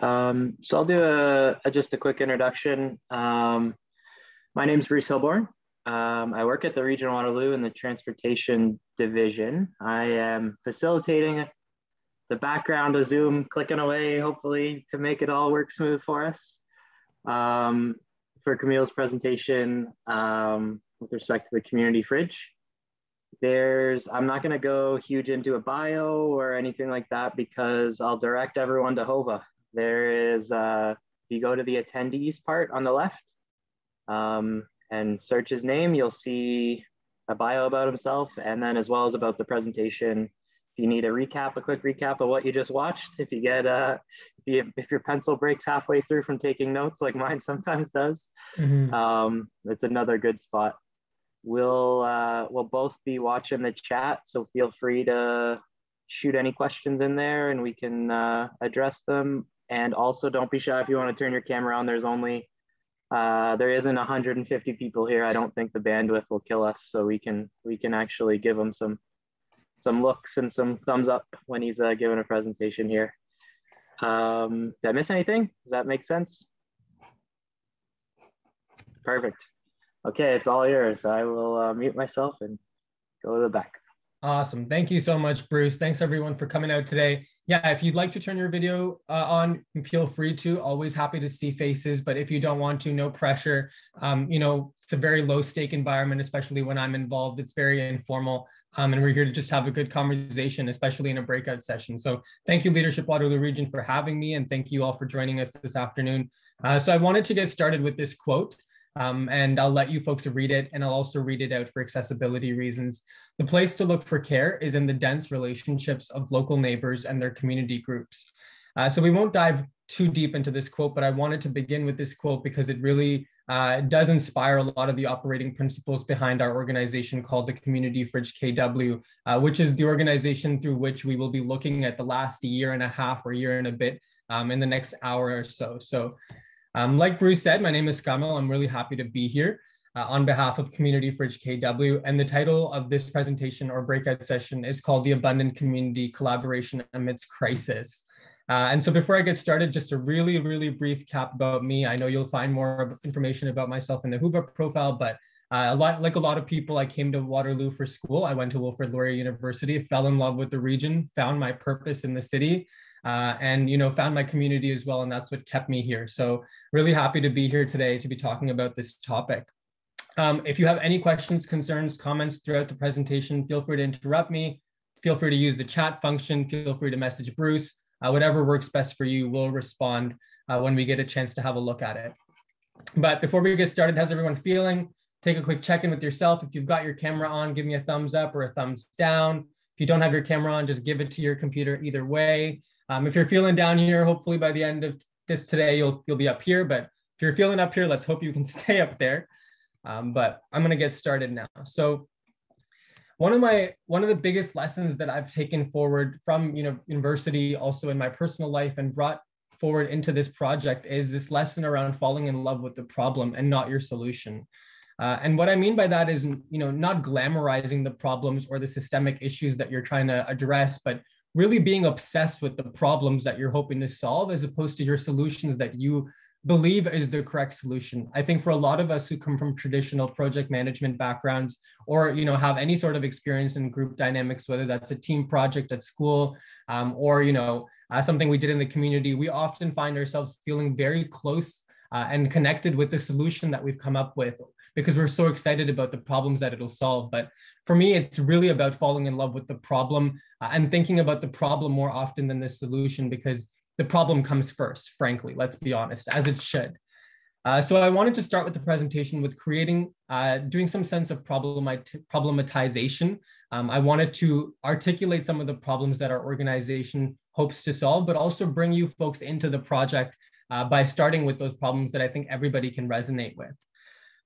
Um, so I'll do a, a, just a quick introduction. Um, my name is Bruce Hilborn. Um, I work at the Region Waterloo in the Transportation Division. I am facilitating the background of Zoom, clicking away, hopefully to make it all work smooth for us. Um, for Kamil's presentation um, with respect to the community fridge. There's, I'm not gonna go huge into a bio or anything like that because I'll direct everyone to Whova. There is, uh, if you go to the attendees part on the left um, and search his name, you'll see a bio about himself and then as well as about the presentation. If you need a recap, a quick recap of what you just watched, if you get, uh, if, you, if your pencil breaks halfway through from taking notes like mine sometimes does, mm-hmm. um, it's another good spot. We'll, uh, we'll both be watching the chat, so feel free to shoot any questions in there and we can uh, address them and also don't be shy if you want to turn your camera on. There's only, uh, there isn't 150 people here. I don't think the bandwidth will kill us. So we can, we can actually give him some, some looks and some thumbs up when he's uh, giving a presentation here. Um, did I miss anything? Does that make sense? Perfect. Okay, it's all yours. I will uh, mute myself and go to the back. Awesome. Thank you so much, Bruce. Thanks everyone for coming out today yeah, if you'd like to turn your video uh, on, feel free to. Always happy to see faces, but if you don't want to, no pressure. Um, you know, it's a very low stake environment, especially when I'm involved. It's very informal, um, and we're here to just have a good conversation, especially in a breakout session. So thank you, Leadership Waterloo Region, for having me, and thank you all for joining us this afternoon. Uh, so I wanted to get started with this quote. Um, and I'll let you folks read it, and I'll also read it out for accessibility reasons. The place to look for care is in the dense relationships of local neighbors and their community groups. Uh, so we won't dive too deep into this quote, but I wanted to begin with this quote because it really uh, does inspire a lot of the operating principles behind our organization called the Community Fridge KW, uh, which is the organization through which we will be looking at the last year and a half or year and a bit um, in the next hour or so. So um, like Bruce said, my name is Kamil. I'm really happy to be here uh, on behalf of Community Fridge KW. And the title of this presentation or breakout session is called The Abundant Community Collaboration Amidst Crisis. Uh, and so before I get started, just a really, really brief cap about me. I know you'll find more information about myself in the Whova profile, but uh, a lot, like a lot of people, I came to Waterloo for school. I went to Wilfrid Laurier University, fell in love with the region, found my purpose in the city, uh, and you know found my community as well and that's what kept me here. So really happy to be here today to be talking about this topic. Um, if you have any questions concerns comments throughout the presentation feel free to interrupt me. Feel free to use the chat function. Feel free to message bruce. Uh, whatever works best for you we'll respond uh, when we get a chance to have a look at it. But before we get started how's everyone feeling? Take a quick check in with yourself. If you've got your camera on give me a thumbs up or a thumbs down. If you don't have your camera on just give it to your computer either way um, if you're feeling down here, hopefully by the end of this today, you'll, you'll be up here. But if you're feeling up here, let's hope you can stay up there. Um, but I'm gonna get started now. So one of my one of the biggest lessons that I've taken forward from you know university, also in my personal life, and brought forward into this project is this lesson around falling in love with the problem and not your solution. Uh, and what I mean by that is, you know, not glamorizing the problems or the systemic issues that you're trying to address, but really being obsessed with the problems that you're hoping to solve as opposed to your solutions that you believe is the correct solution. I think for a lot of us who come from traditional project management backgrounds or you know have any sort of experience in group dynamics whether that's a team project at school um, or you know uh, something we did in the community we often find ourselves feeling very close uh, and connected with the solution that we've come up with because we're so excited about the problems that it'll solve. But for me, it's really about falling in love with the problem uh, and thinking about the problem more often than the solution because the problem comes first, frankly, let's be honest, as it should. Uh, so I wanted to start with the presentation with creating, uh, doing some sense of problematization. Um, I wanted to articulate some of the problems that our organization hopes to solve, but also bring you folks into the project uh, by starting with those problems that I think everybody can resonate with.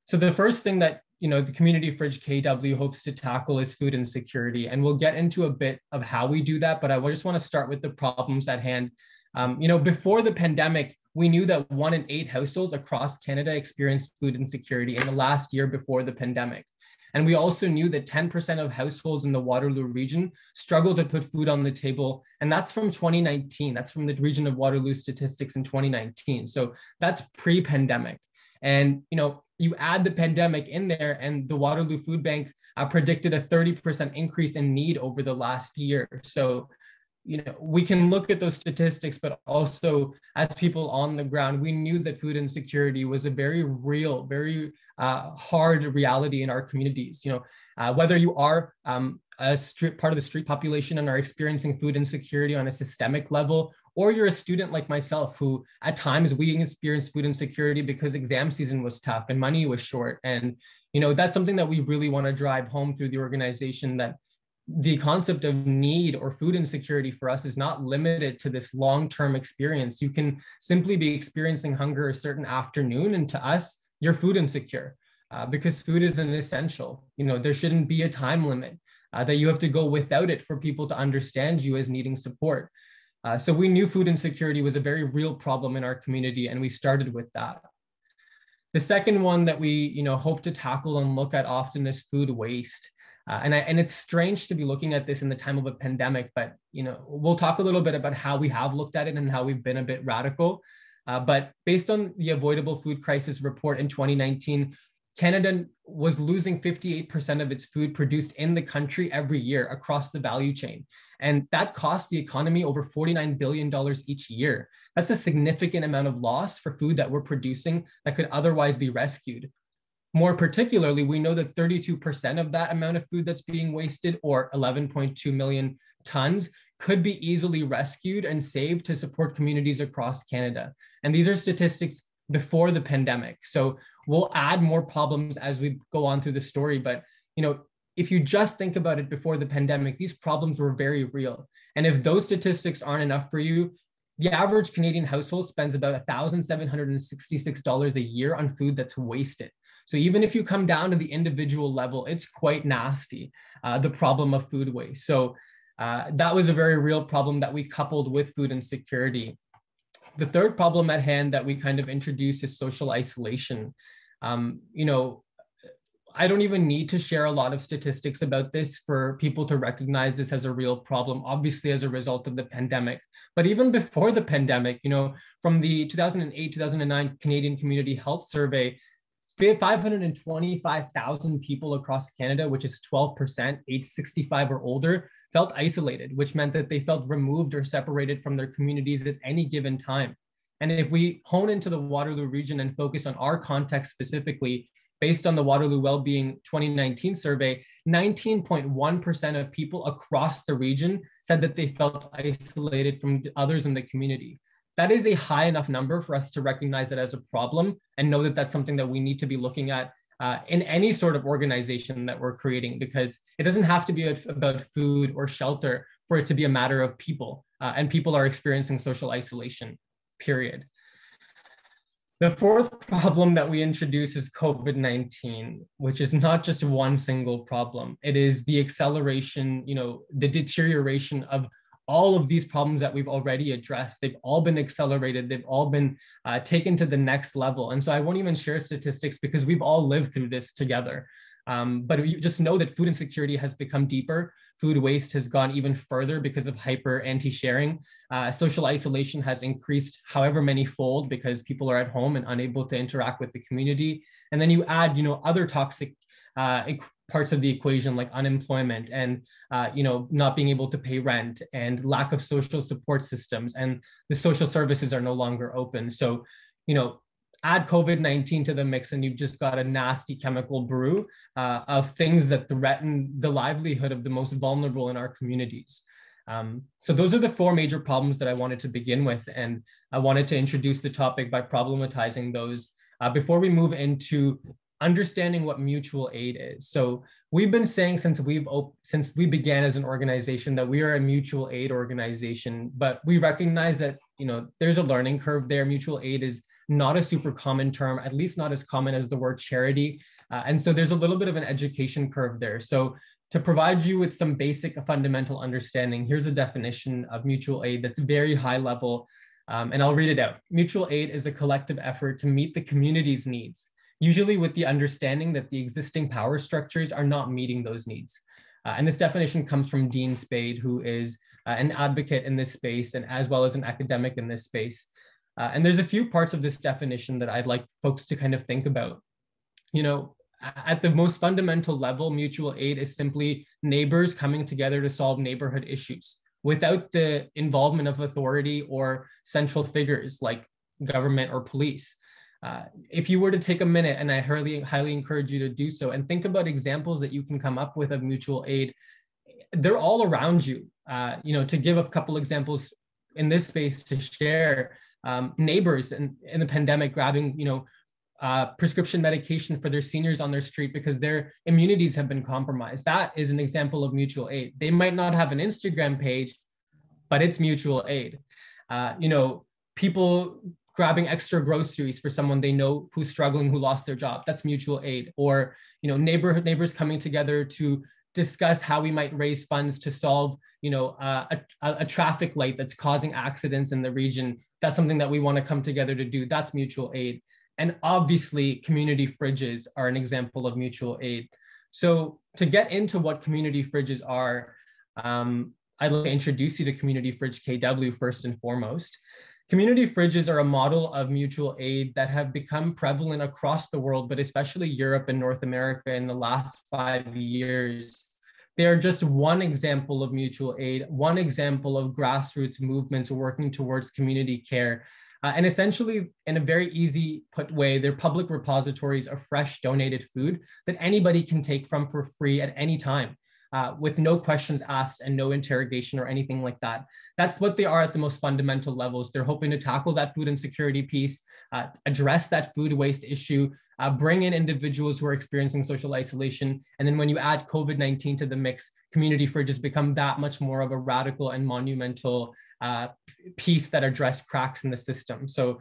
So the first thing that you know the community fridge KW hopes to tackle is food insecurity, and we'll get into a bit of how we do that. But I just want to start with the problems at hand. Um, you know, before the pandemic, we knew that one in eight households across Canada experienced food insecurity in the last year before the pandemic. And we also knew that 10% of households in the Waterloo region struggle to put food on the table. And that's from 2019. That's from the region of Waterloo statistics in 2019. So that's pre-pandemic. And you know, you add the pandemic in there, and the Waterloo Food Bank uh, predicted a 30% increase in need over the last year. So you know we can look at those statistics but also as people on the ground we knew that food insecurity was a very real very uh, hard reality in our communities you know uh, whether you are um, a street, part of the street population and are experiencing food insecurity on a systemic level or you're a student like myself who at times we experienced food insecurity because exam season was tough and money was short. And you know that's something that we really want to drive home through the organization that the concept of need or food insecurity for us is not limited to this long-term experience. You can simply be experiencing hunger a certain afternoon, and to us, you're food insecure uh, because food is an essential. You know, there shouldn't be a time limit uh, that you have to go without it for people to understand you as needing support. Uh, so we knew food insecurity was a very real problem in our community, and we started with that. The second one that we, you know, hope to tackle and look at often is food waste. Uh, and I, and it's strange to be looking at this in the time of a pandemic, but you know we'll talk a little bit about how we have looked at it and how we've been a bit radical. Uh, but based on the avoidable food crisis report in 2019, Canada was losing 58% of its food produced in the country every year across the value chain. And that cost the economy over $49 billion each year. That's a significant amount of loss for food that we're producing that could otherwise be rescued. More particularly, we know that 32% of that amount of food that's being wasted, or 11.2 million tons, could be easily rescued and saved to support communities across Canada. And these are statistics before the pandemic. So we'll add more problems as we go on through the story. But you know, if you just think about it before the pandemic, these problems were very real. And if those statistics aren't enough for you, the average Canadian household spends about $1,766 a year on food that's wasted. So even if you come down to the individual level, it's quite nasty, uh, the problem of food waste. So uh, that was a very real problem that we coupled with food insecurity. The third problem at hand that we kind of introduced is social isolation. Um, you know, I don't even need to share a lot of statistics about this for people to recognize this as a real problem, obviously as a result of the pandemic. But even before the pandemic, you know, from the 2008 2009 Canadian Community Health Survey, 525,000 people across Canada, which is 12%, age 65 or older, felt isolated, which meant that they felt removed or separated from their communities at any given time. And if we hone into the Waterloo region and focus on our context specifically, based on the Waterloo Wellbeing 2019 survey, 19.1% of people across the region said that they felt isolated from others in the community that is a high enough number for us to recognize it as a problem and know that that's something that we need to be looking at uh, in any sort of organization that we're creating because it doesn't have to be about food or shelter for it to be a matter of people uh, and people are experiencing social isolation period the fourth problem that we introduce is COVID-19, which is not just one single problem. It is the acceleration, you know, the deterioration of all of these problems that we've already addressed, they've all been accelerated, they've all been uh, taken to the next level. And so I won't even share statistics because we've all lived through this together. Um, but you just know that food insecurity has become deeper. Food waste has gone even further because of hyper anti-sharing. Uh, social isolation has increased however many fold because people are at home and unable to interact with the community. And then you add, you know, other toxic uh, parts of the equation like unemployment and uh, you know not being able to pay rent and lack of social support systems and the social services are no longer open. So you know add covid-19 to the mix and you've just got a nasty chemical brew uh, of things that threaten the livelihood of the most vulnerable in our communities. Um, so those are the four major problems that i wanted to begin with and i wanted to introduce the topic by problematizing those. Uh, before we move into understanding what mutual aid is. So we've been saying since we've since we began as an organization that we are a mutual aid organization, but we recognize that you know there's a learning curve there. Mutual aid is not a super common term, at least not as common as the word charity, uh, and so there's a little bit of an education curve there. So to provide you with some basic fundamental understanding, here's a definition of mutual aid that's very high level. Um, and I'll read it out. Mutual aid is a collective effort to meet the community's needs usually with the understanding that the existing power structures are not meeting those needs. Uh, and this definition comes from Dean Spade, who is uh, an advocate in this space and as well as an academic in this space. Uh, and there's a few parts of this definition that I'd like folks to kind of think about. You know, at the most fundamental level, mutual aid is simply neighbors coming together to solve neighborhood issues without the involvement of authority or central figures like government or police. Uh, if you were to take a minute, and I highly, highly encourage you to do so, and think about examples that you can come up with of mutual aid, they're all around you. Uh, you know, to give a couple examples in this space to share, um, neighbors in, in the pandemic grabbing, you know, uh, prescription medication for their seniors on their street because their immunities have been compromised. That is an example of mutual aid. They might not have an Instagram page, but it's mutual aid. Uh, you know, people grabbing extra groceries for someone they know who's struggling, who lost their job. That's mutual aid. Or, you know, neighborhood neighbors coming together to discuss how we might raise funds to solve, you know, uh, a, a traffic light that's causing accidents in the region. That's something that we want to come together to do. That's mutual aid. And obviously, community fridges are an example of mutual aid. So, to get into what community fridges are, um, I'd like to introduce you to Community Fridge KW first and foremost. Community fridges are a model of mutual aid that have become prevalent across the world, but especially Europe and North America in the last five years. They are just one example of mutual aid, one example of grassroots movements working towards community care uh, and essentially, in a very easy put way, they're public repositories of fresh donated food that anybody can take from for free at any time. Uh, with no questions asked and no interrogation or anything like that. That's what they are at the most fundamental levels. They're hoping to tackle that food insecurity piece, uh, address that food waste issue, uh, bring in individuals who are experiencing social isolation. And then when you add COVID 19 to the mix, community fridges become that much more of a radical and monumental uh, piece that addressed cracks in the system. So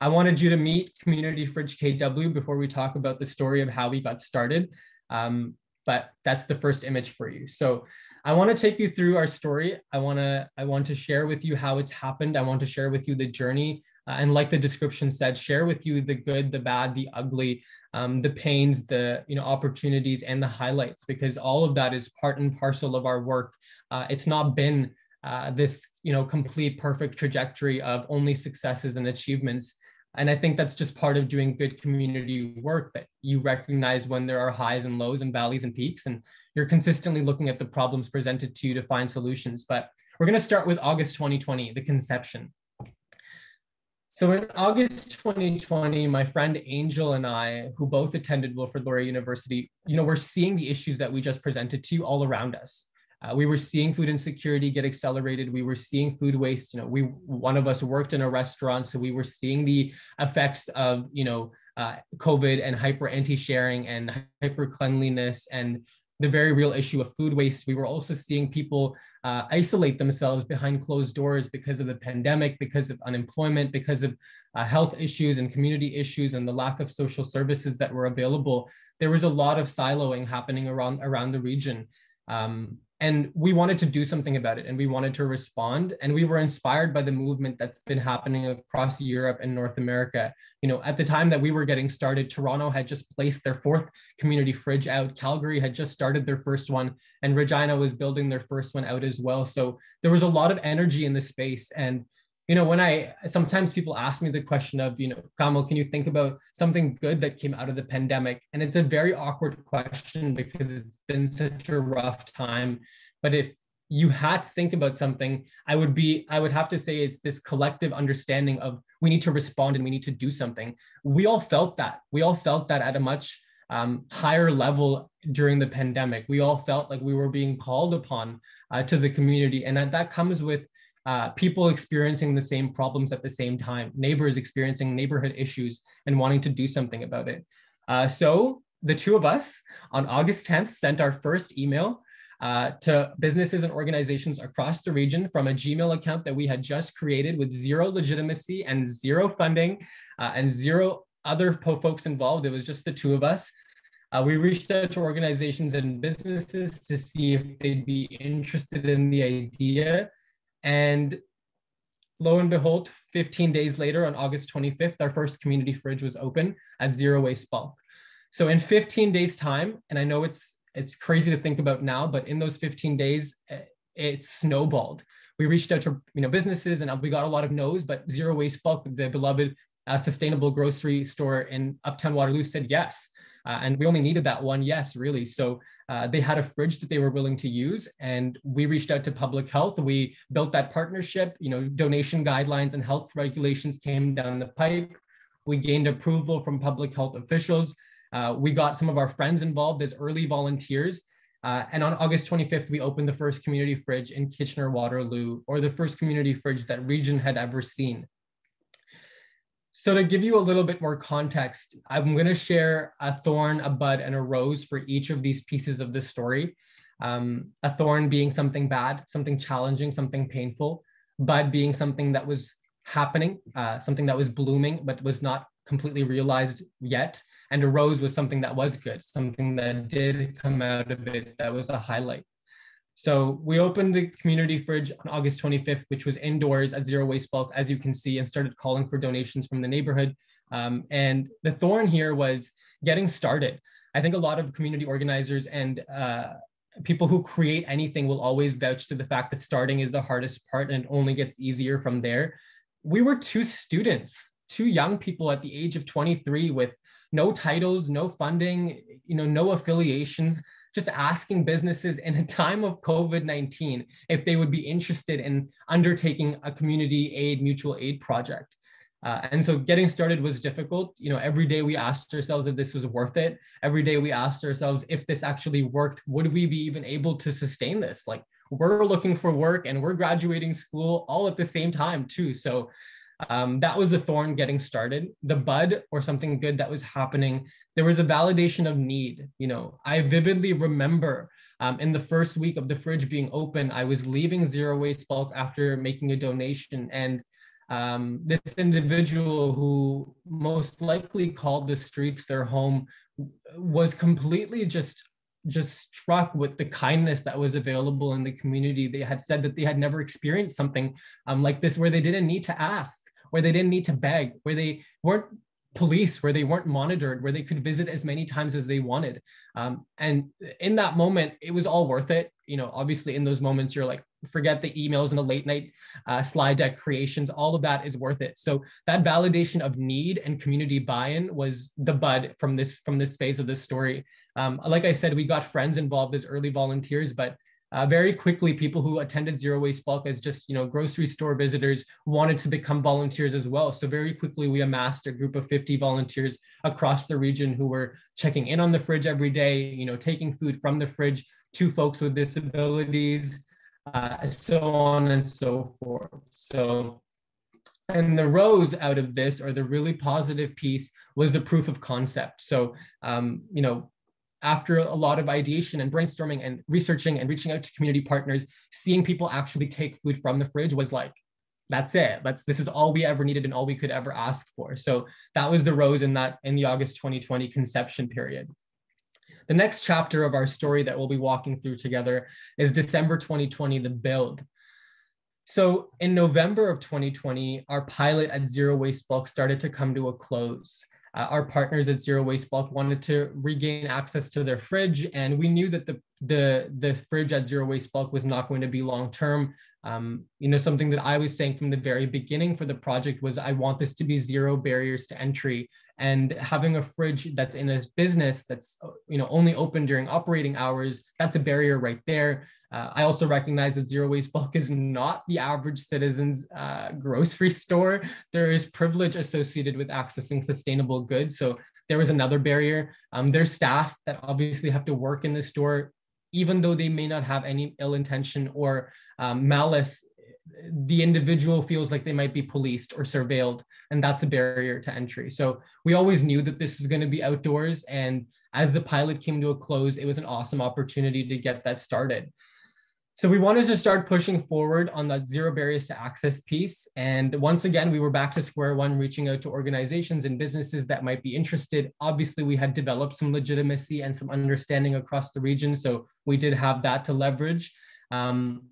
I wanted you to meet Community Fridge KW before we talk about the story of how we got started. Um, but that's the first image for you. So I want to take you through our story. I want to I want to share with you how it's happened. I want to share with you the journey, uh, and like the description said, share with you the good, the bad, the ugly, um, the pains, the you know opportunities, and the highlights, because all of that is part and parcel of our work. Uh, it's not been uh, this you know complete perfect trajectory of only successes and achievements and i think that's just part of doing good community work that you recognize when there are highs and lows and valleys and peaks and you're consistently looking at the problems presented to you to find solutions but we're going to start with august 2020 the conception so in August 2020, my friend Angel and I, who both attended Wilfrid Laurier University, you know, we're seeing the issues that we just presented to you all around us. Uh, we were seeing food insecurity get accelerated. We were seeing food waste. You know, we one of us worked in a restaurant, so we were seeing the effects of you know uh, COVID and hyper anti-sharing and hyper cleanliness and the very real issue of food waste. We were also seeing people uh, isolate themselves behind closed doors because of the pandemic, because of unemployment, because of uh, health issues and community issues, and the lack of social services that were available. There was a lot of siloing happening around around the region. Um, and we wanted to do something about it and we wanted to respond and we were inspired by the movement that's been happening across europe and north america. You know at the time that we were getting started toronto had just placed their fourth community fridge out. Calgary had just started their first one and regina was building their first one out as well. So there was a lot of energy in the space and you know, when I sometimes people ask me the question of, you know, Kamil, can you think about something good that came out of the pandemic? And it's a very awkward question because it's been such a rough time. But if you had to think about something, I would be, I would have to say it's this collective understanding of we need to respond and we need to do something. We all felt that. We all felt that at a much um, higher level during the pandemic. We all felt like we were being called upon uh, to the community. And that, that comes with uh, people experiencing the same problems at the same time, neighbors experiencing neighborhood issues and wanting to do something about it. Uh, so the two of us on August 10th sent our first email uh, to businesses and organizations across the region from a Gmail account that we had just created with zero legitimacy and zero funding uh, and zero other folks involved. It was just the two of us. Uh, we reached out to organizations and businesses to see if they'd be interested in the idea and lo and behold, 15 days later, on August 25th, our first community fridge was open at Zero Waste Bulk. So in 15 days time, and I know it's it's crazy to think about now, but in those 15 days, eh, it snowballed. We reached out to you know businesses and we got a lot of no's, but Zero Waste Bulk, the beloved uh, sustainable grocery store in Uptown Waterloo, said yes. Uh, and we only needed that one yes, really. So uh, they had a fridge that they were willing to use, and we reached out to public health. We built that partnership. You know, donation guidelines and health regulations came down the pipe. We gained approval from public health officials. Uh, we got some of our friends involved as early volunteers. Uh, and on August 25th, we opened the first community fridge in Kitchener Waterloo, or the first community fridge that region had ever seen. So to give you a little bit more context, I'm going to share a thorn, a bud, and a rose for each of these pieces of the story. Um, a thorn being something bad, something challenging, something painful. Bud being something that was happening, uh, something that was blooming but was not completely realized yet. And a rose was something that was good, something that did come out of it that was a highlight. So we opened the community fridge on August 25th, which was indoors at Zero Waste Bulk, as you can see, and started calling for donations from the neighborhood. Um, and the thorn here was getting started. I think a lot of community organizers and uh, people who create anything will always vouch to the fact that starting is the hardest part and it only gets easier from there. We were two students, two young people at the age of 23 with no titles, no funding, you know, no affiliations just asking businesses in a time of COVID 19 if they would be interested in undertaking a community aid, mutual aid project. Uh, and so getting started was difficult. You know, every day we asked ourselves if this was worth it. Every day we asked ourselves if this actually worked, would we be even able to sustain this? Like we're looking for work and we're graduating school all at the same time too. So um, that was the thorn getting started. The bud or something good that was happening, there was a validation of need. You know, I vividly remember um, in the first week of the fridge being open, I was leaving Zero Waste Bulk after making a donation. And um, this individual who most likely called the streets their home was completely just just struck with the kindness that was available in the community. They had said that they had never experienced something um, like this where they didn't need to ask where they didn't need to beg, where they weren't police, where they weren't monitored, where they could visit as many times as they wanted. Um, and in that moment, it was all worth it. You know, obviously, in those moments, you're like, forget the emails and the late night uh, slide deck creations. All of that is worth it. So that validation of need and community buy-in was the bud from this from this phase of this story. Um, like I said, we got friends involved as early volunteers, but uh, very quickly, people who attended Zero Waste Bulk as just you know grocery store visitors wanted to become volunteers as well. So very quickly, we amassed a group of 50 volunteers across the region who were checking in on the fridge every day, you know, taking food from the fridge to folks with disabilities, uh, so on and so forth. So and the rose out of this or the really positive piece was the proof of concept so um, you know after a lot of ideation and brainstorming and researching and reaching out to community partners, seeing people actually take food from the fridge was like, that's it. That's this is all we ever needed and all we could ever ask for. So that was the rose in that in the August 2020 conception period. The next chapter of our story that we'll be walking through together is December 2020, the build. So in November of 2020, our pilot at Zero Waste Bulk started to come to a close uh, our partners at Zero Waste Bulk wanted to regain access to their fridge, and we knew that the the the fridge at Zero Waste Bulk was not going to be long term. Um, you know, something that I was saying from the very beginning for the project was I want this to be zero barriers to entry, and having a fridge that's in a business that's you know only open during operating hours, that's a barrier right there. Uh, I also recognize that Zero Waste Bulk is not the average citizen's uh, grocery store. There is privilege associated with accessing sustainable goods. So there was another barrier. Um, there's staff that obviously have to work in the store, even though they may not have any ill intention or um, malice. The individual feels like they might be policed or surveilled, and that's a barrier to entry. So we always knew that this is going to be outdoors. And as the pilot came to a close, it was an awesome opportunity to get that started. So we wanted to start pushing forward on that zero barriers to access piece. And once again, we were back to square one, reaching out to organizations and businesses that might be interested. Obviously, we had developed some legitimacy and some understanding across the region. So we did have that to leverage. Um,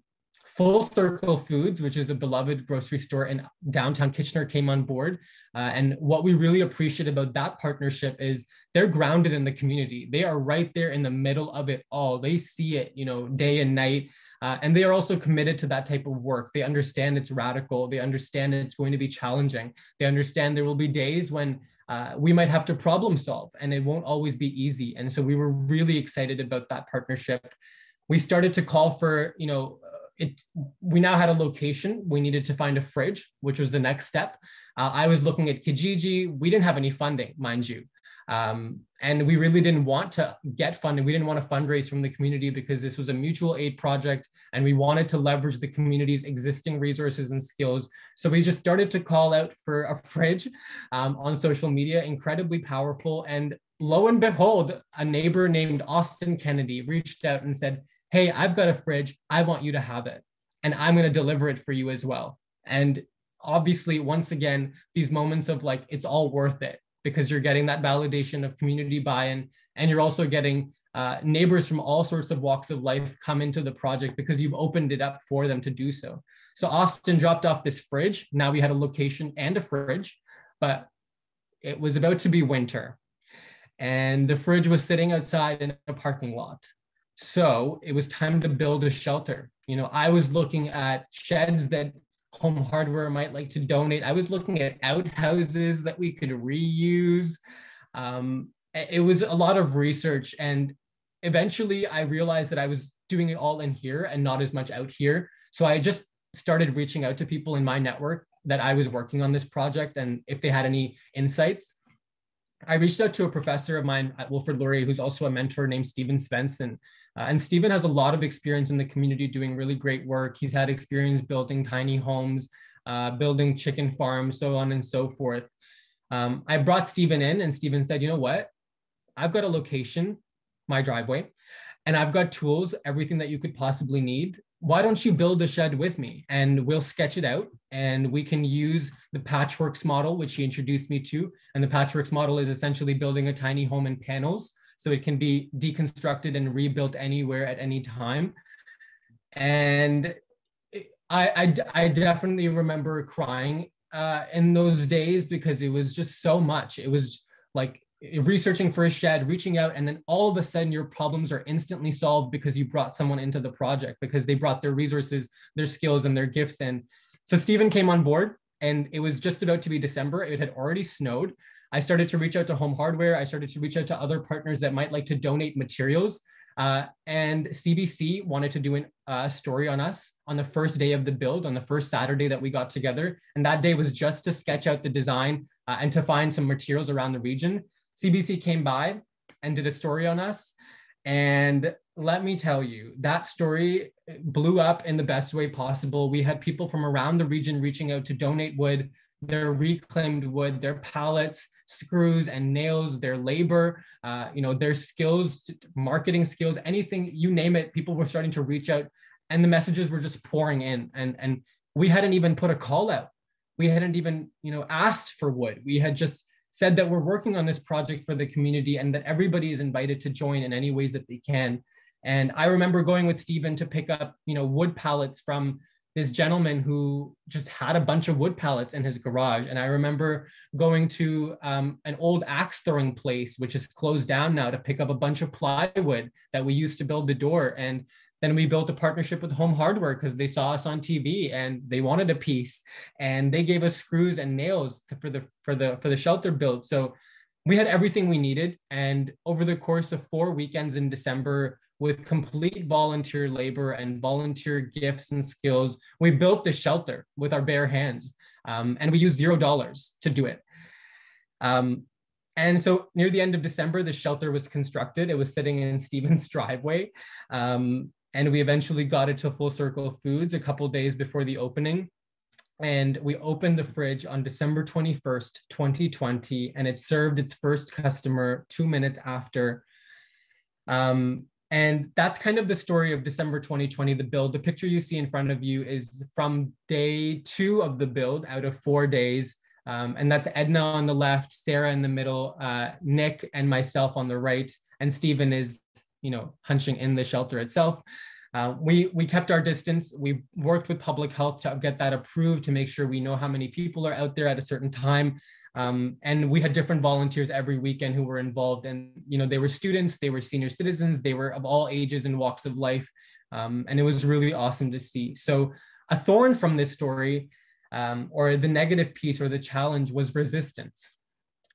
Full Circle Foods, which is a beloved grocery store in downtown Kitchener, came on board. Uh, and what we really appreciate about that partnership is they're grounded in the community. They are right there in the middle of it all. They see it, you know, day and night. Uh, and they are also committed to that type of work. They understand it's radical. They understand it's going to be challenging. They understand there will be days when uh, we might have to problem solve and it won't always be easy. And so we were really excited about that partnership. We started to call for, you know, it we now had a location we needed to find a fridge which was the next step uh, i was looking at kijiji we didn't have any funding mind you um, and we really didn't want to get funding we didn't want to fundraise from the community because this was a mutual aid project and we wanted to leverage the community's existing resources and skills so we just started to call out for a fridge um, on social media incredibly powerful and lo and behold a neighbor named austin kennedy reached out and said hey, I've got a fridge. I want you to have it. And I'm going to deliver it for you as well. And obviously, once again, these moments of like, it's all worth it because you're getting that validation of community buy in. And you're also getting uh, neighbors from all sorts of walks of life come into the project because you've opened it up for them to do so. So Austin dropped off this fridge. Now we had a location and a fridge, but it was about to be winter. And the fridge was sitting outside in a parking lot. So it was time to build a shelter. You know, I was looking at sheds that home hardware might like to donate. I was looking at outhouses that we could reuse. Um, it was a lot of research. And eventually I realized that I was doing it all in here and not as much out here. So I just started reaching out to people in my network that I was working on this project and if they had any insights. I reached out to a professor of mine at Wilfrid Laurier, who's also a mentor named Stephen Svensson. Uh, and Stephen has a lot of experience in the community doing really great work. He's had experience building tiny homes, uh, building chicken farms, so on and so forth. Um, I brought Stephen in, and Stephen said, you know what? I've got a location, my driveway, and I've got tools, everything that you could possibly need. Why don't you build a shed with me and we'll sketch it out and we can use the patchworks model, which he introduced me to. And the patchworks model is essentially building a tiny home in panels so it can be deconstructed and rebuilt anywhere at any time. And I, I, I definitely remember crying uh, in those days because it was just so much. It was like researching for a shed, reaching out, and then all of a sudden your problems are instantly solved because you brought someone into the project because they brought their resources, their skills, and their gifts in. So Stephen came on board, and it was just about to be December. It had already snowed. I started to reach out to home hardware. I started to reach out to other partners that might like to donate materials. Uh, and CBC wanted to do a uh, story on us on the first day of the build, on the first Saturday that we got together. And that day was just to sketch out the design uh, and to find some materials around the region. CBC came by and did a story on us. And let me tell you, that story blew up in the best way possible. We had people from around the region reaching out to donate wood, their reclaimed wood, their pallets, screws and nails, their labor, uh, you know, their skills, marketing skills, anything you name it. People were starting to reach out, and the messages were just pouring in. And and we hadn't even put a call out. We hadn't even you know asked for wood. We had just said that we're working on this project for the community and that everybody is invited to join in any ways that they can. And I remember going with Stephen to pick up, you know, wood pallets from this gentleman who just had a bunch of wood pallets in his garage. And I remember going to um, an old axe throwing place, which is closed down now, to pick up a bunch of plywood that we used to build the door. And then we built a partnership with Home Hardware because they saw us on TV and they wanted a piece, and they gave us screws and nails to, for the for the for the shelter build. So we had everything we needed. And over the course of four weekends in December, with complete volunteer labor and volunteer gifts and skills. We built the shelter with our bare hands, um, and we used zero dollars to do it. Um, and so near the end of December, the shelter was constructed. It was sitting in Stephen's driveway. Um, and we eventually got it to Full Circle Foods a couple days before the opening. And we opened the fridge on December 21st, 2020, and it served its first customer two minutes after. Um, and that's kind of the story of December 2020, the build. The picture you see in front of you is from day two of the build out of four days. Um, and that's Edna on the left, Sarah in the middle, uh, Nick and myself on the right, and Stephen is, you know, hunching in the shelter itself. Uh, we, we kept our distance. We worked with public health to get that approved to make sure we know how many people are out there at a certain time. Um, and we had different volunteers every weekend who were involved. And you know they were students they were senior citizens they were of all ages and walks of life. Um, and it was really awesome to see. So a thorn from this story um, or the negative piece or the challenge was resistance.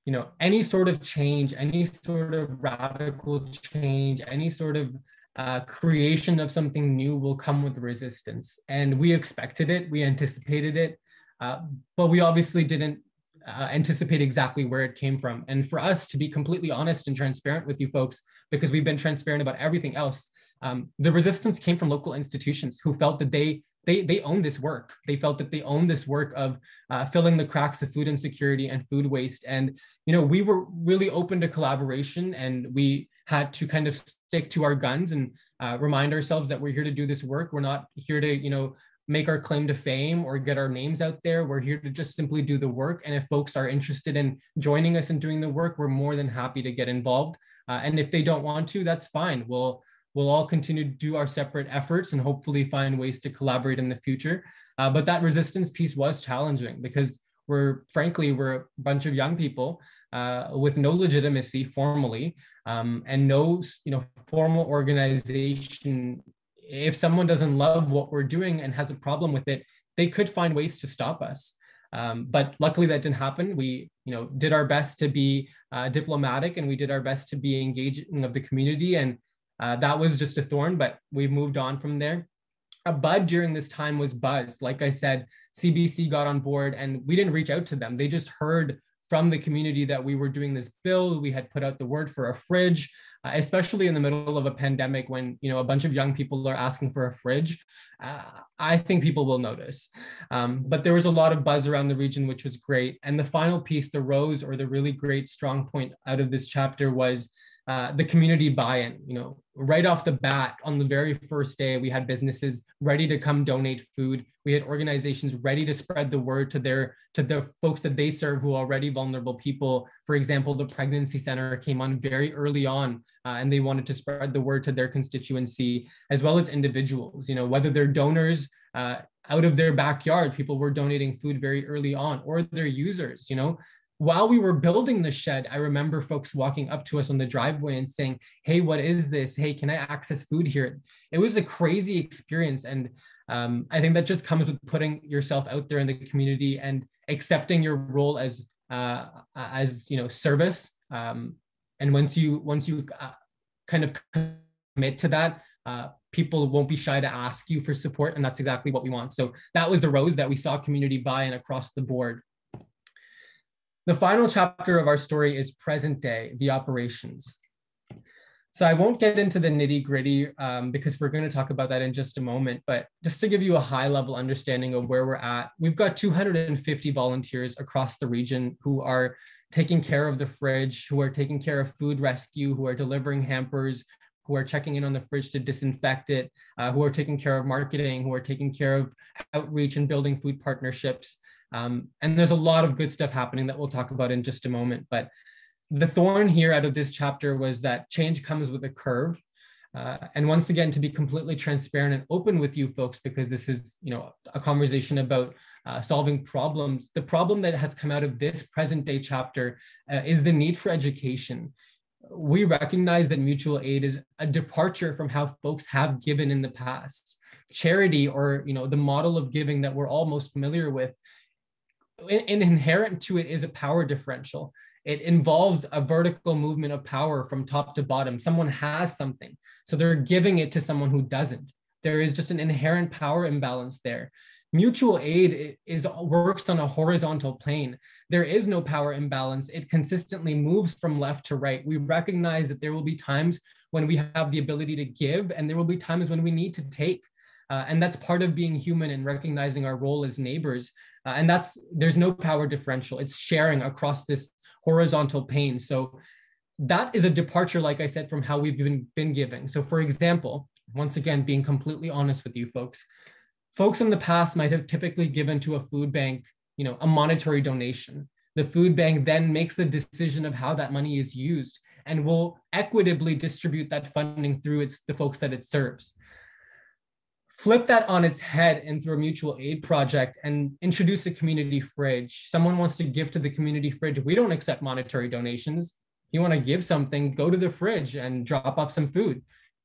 You know any sort of change any sort of radical change any sort of uh, creation of something new will come with resistance. And we expected it we anticipated it uh, but we obviously didn't uh, anticipate exactly where it came from and for us to be completely honest and transparent with you folks because we've been transparent about everything else um, the resistance came from local institutions who felt that they they they own this work. They felt that they own this work of uh, filling the cracks of food insecurity and food waste. And you know, we were really open to collaboration, and we had to kind of stick to our guns and uh, remind ourselves that we're here to do this work. We're not here to you know make our claim to fame or get our names out there. We're here to just simply do the work. And if folks are interested in joining us and doing the work, we're more than happy to get involved. Uh, and if they don't want to, that's fine. We'll we'll all continue to do our separate efforts and hopefully find ways to collaborate in the future. Uh, but that resistance piece was challenging because we're frankly we're a bunch of young people uh, with no legitimacy formally um, and no you know formal organization. If someone doesn't love what we're doing and has a problem with it, they could find ways to stop us. Um, but luckily that didn't happen. We, you know, did our best to be uh, diplomatic and we did our best to be engaging of the community and uh, that was just a thorn, but we moved on from there. A bud during this time was Buzz. Like I said, CBC got on board and we didn't reach out to them. They just heard from the community that we were doing this bill. We had put out the word for a fridge, uh, especially in the middle of a pandemic when you know a bunch of young people are asking for a fridge. Uh, I think people will notice. Um, but there was a lot of buzz around the region, which was great. And the final piece, the rose or the really great strong point out of this chapter was uh, the community buy-in. You know, right off the bat, on the very first day, we had businesses ready to come donate food. We had organizations ready to spread the word to their to the folks that they serve who are already vulnerable people. For example, the pregnancy center came on very early on, uh, and they wanted to spread the word to their constituency as well as individuals. You know, whether they're donors. Uh, out of their backyard people were donating food very early on or their users you know while we were building the shed, I remember folks walking up to us on the driveway and saying, Hey, what is this? Hey, can I access food here? It was a crazy experience. And um, I think that just comes with putting yourself out there in the community and accepting your role as, uh, as you know, service. Um, and once you, once you uh, kind of commit to that, uh, people won't be shy to ask you for support. And that's exactly what we want. So that was the rose that we saw community buy-in across the board. The final chapter of our story is present day, the operations. So I won't get into the nitty gritty um, because we're going to talk about that in just a moment. But just to give you a high level understanding of where we're at, we've got 250 volunteers across the region who are taking care of the fridge, who are taking care of food rescue, who are delivering hampers, who are checking in on the fridge to disinfect it, uh, who are taking care of marketing, who are taking care of outreach and building food partnerships. Um, and there's a lot of good stuff happening that we'll talk about in just a moment. But the thorn here out of this chapter was that change comes with a curve. Uh, and once again, to be completely transparent and open with you folks, because this is, you know, a conversation about uh, solving problems. The problem that has come out of this present day chapter uh, is the need for education. We recognize that mutual aid is a departure from how folks have given in the past. Charity, or you know, the model of giving that we're all most familiar with, and inherent to it is a power differential. It involves a vertical movement of power from top to bottom. Someone has something, so they're giving it to someone who doesn't. There is just an inherent power imbalance there. Mutual aid is works on a horizontal plane. There is no power imbalance. It consistently moves from left to right. We recognize that there will be times when we have the ability to give, and there will be times when we need to take. Uh, and that's part of being human and recognizing our role as neighbors. Uh, and that's there's no power differential. It's sharing across this horizontal pane. So that is a departure, like I said, from how we've been, been giving. So for example, once again, being completely honest with you folks, folks in the past might have typically given to a food bank, you know, a monetary donation. The food bank then makes the decision of how that money is used and will equitably distribute that funding through its the folks that it serves. Flip that on its head and through a mutual aid project and introduce a community fridge. Someone wants to give to the community fridge. We don't accept monetary donations. You want to give something, go to the fridge and drop off some food.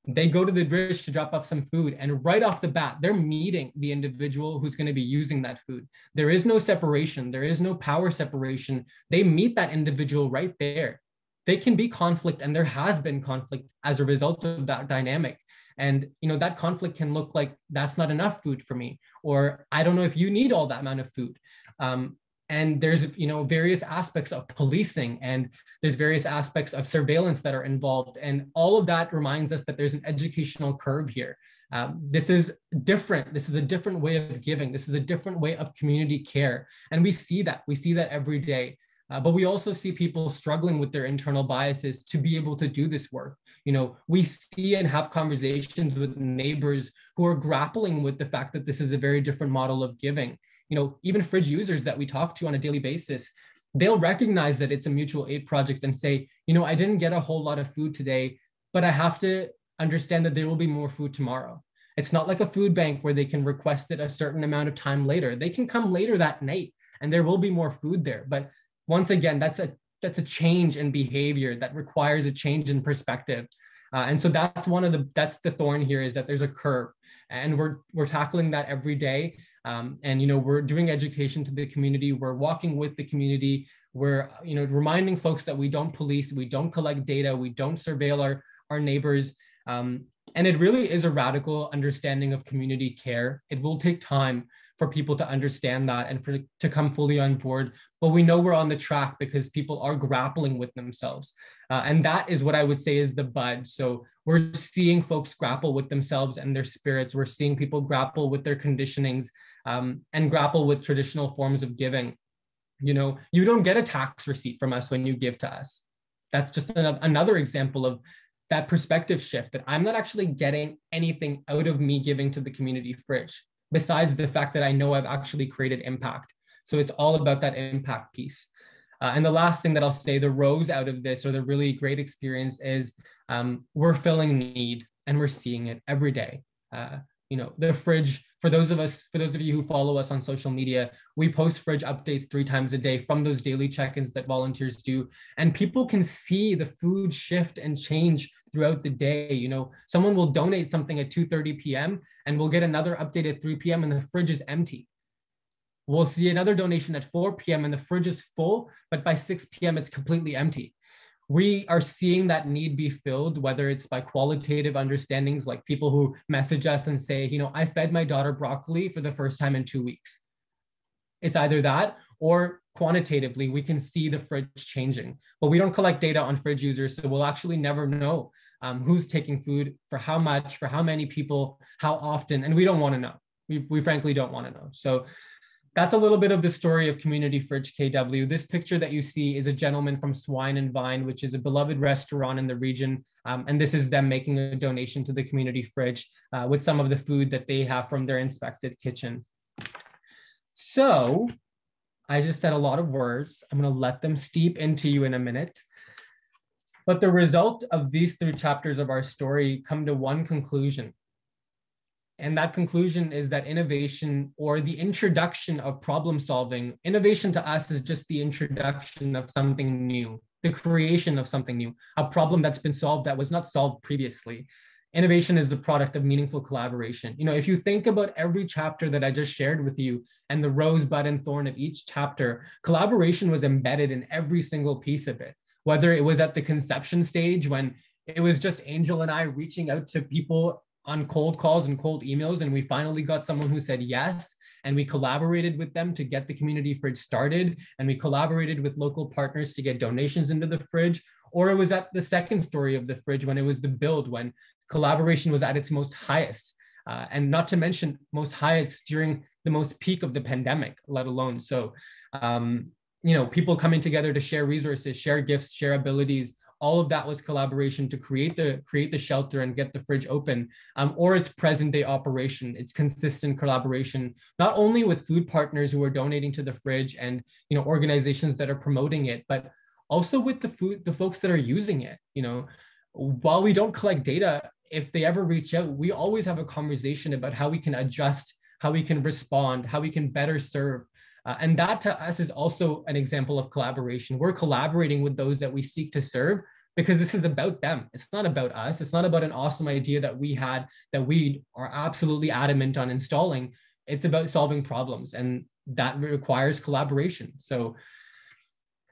They go to the fridge to drop off some food, and right off the bat, they're meeting the individual who's going to be using that food. There is no separation, there is no power separation. They meet that individual right there. They can be conflict, and there has been conflict as a result of that dynamic and you know that conflict can look like that's not enough food for me or i don't know if you need all that amount of food. Um, and there's you know various aspects of policing and there's various aspects of surveillance that are involved. And all of that reminds us that there's an educational curve here. Um, this is different. This is a different way of giving. This is a different way of community care. And we see that. We see that every day. Uh, but we also see people struggling with their internal biases to be able to do this work you know we see and have conversations with neighbors who are grappling with the fact that this is a very different model of giving. You know even fridge users that we talk to on a daily basis they'll recognize that it's a mutual aid project and say you know i didn't get a whole lot of food today but i have to understand that there will be more food tomorrow. It's not like a food bank where they can request it a certain amount of time later. They can come later that night and there will be more food there. But once again that's a that's a change in behavior that requires a change in perspective. Uh, and so that's one of the that's the thorn here is that there's a curve and we're we're tackling that every day. Um, and you know we're doing education to the community. We're walking with the community. We're you know reminding folks that we don't police we don't collect data we don't surveil our our neighbors. Um, and it really is a radical understanding of community care. It will take time for people to understand that and for to come fully on board. But we know we're on the track because people are grappling with themselves. Uh, and that is what I would say is the bud. So we're seeing folks grapple with themselves and their spirits. We're seeing people grapple with their conditionings um, and grapple with traditional forms of giving. You know, you don't get a tax receipt from us when you give to us. That's just another example of that perspective shift that I'm not actually getting anything out of me giving to the community fridge besides the fact that I know I've actually created impact. So it's all about that impact piece. Uh, and the last thing that I'll say, the rose out of this or the really great experience is um, we're filling need and we're seeing it every day. Uh, you know, the fridge, for those of us, for those of you who follow us on social media, we post fridge updates three times a day from those daily check-ins that volunteers do. And people can see the food shift and change throughout the day. You know, someone will donate something at 2:30 p.m. and we'll get another update at 3 p.m. and the fridge is empty. We'll see another donation at 4 p.m. and the fridge is full, but by 6 p.m. it's completely empty. We are seeing that need be filled, whether it's by qualitative understandings, like people who message us and say, you know, I fed my daughter broccoli for the first time in two weeks. It's either that or quantitatively, we can see the fridge changing, but we don't collect data on fridge users. So we'll actually never know um, who's taking food, for how much, for how many people, how often, and we don't want to know. We, we frankly don't want to know. So that's a little bit of the story of Community Fridge KW. This picture that you see is a gentleman from Swine and Vine, which is a beloved restaurant in the region. Um, and this is them making a donation to the Community Fridge uh, with some of the food that they have from their inspected kitchen. So I just said a lot of words. I'm going to let them steep into you in a minute. But the result of these three chapters of our story come to one conclusion. And that conclusion is that innovation or the introduction of problem solving, innovation to us is just the introduction of something new, the creation of something new, a problem that's been solved that was not solved previously. Innovation is the product of meaningful collaboration. You know, if you think about every chapter that I just shared with you and the rosebud and thorn of each chapter, collaboration was embedded in every single piece of it whether it was at the conception stage when it was just Angel and I reaching out to people on cold calls and cold emails. And we finally got someone who said yes. And we collaborated with them to get the community fridge started. And we collaborated with local partners to get donations into the fridge. Or it was at the second story of the fridge when it was the build, when collaboration was at its most highest. Uh, and not to mention most highest during the most peak of the pandemic, let alone. So um, you know people coming together to share resources share gifts share abilities all of that was collaboration to create the create the shelter and get the fridge open um, or it's present day operation it's consistent collaboration not only with food partners who are donating to the fridge and you know organizations that are promoting it but also with the food the folks that are using it you know while we don't collect data, if they ever reach out, we always have a conversation about how we can adjust, how we can respond, how we can better serve. Uh, and that to us is also an example of collaboration. We're collaborating with those that we seek to serve because this is about them. It's not about us. It's not about an awesome idea that we had that we are absolutely adamant on installing. It's about solving problems, and that requires collaboration. So,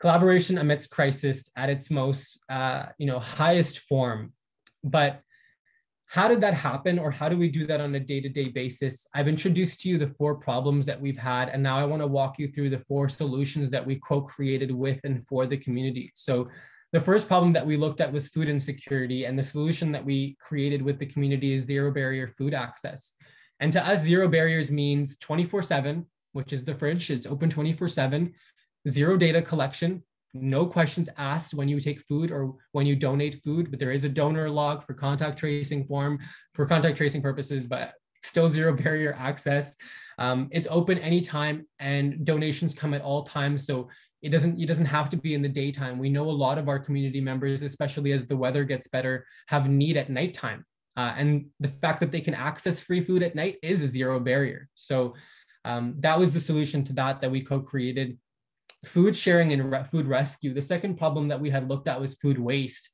collaboration amidst crisis at its most, uh, you know, highest form. But how did that happen, or how do we do that on a day-to-day basis? I've introduced to you the four problems that we've had, and now I want to walk you through the four solutions that we co-created with and for the community. So the first problem that we looked at was food insecurity, and the solution that we created with the community is zero barrier food access. And to us, zero barriers means 24 7, which is the fridge, it's open 24 7, zero data collection, no questions asked when you take food or when you donate food, but there is a donor log for contact tracing form for contact tracing purposes, but still zero barrier access. Um, it's open anytime and donations come at all times. So it doesn't it doesn't have to be in the daytime we know a lot of our community members especially as the weather gets better have need at nighttime uh, and the fact that they can access free food at night is a zero barrier so um, that was the solution to that that we co-created food sharing and re- food rescue the second problem that we had looked at was food waste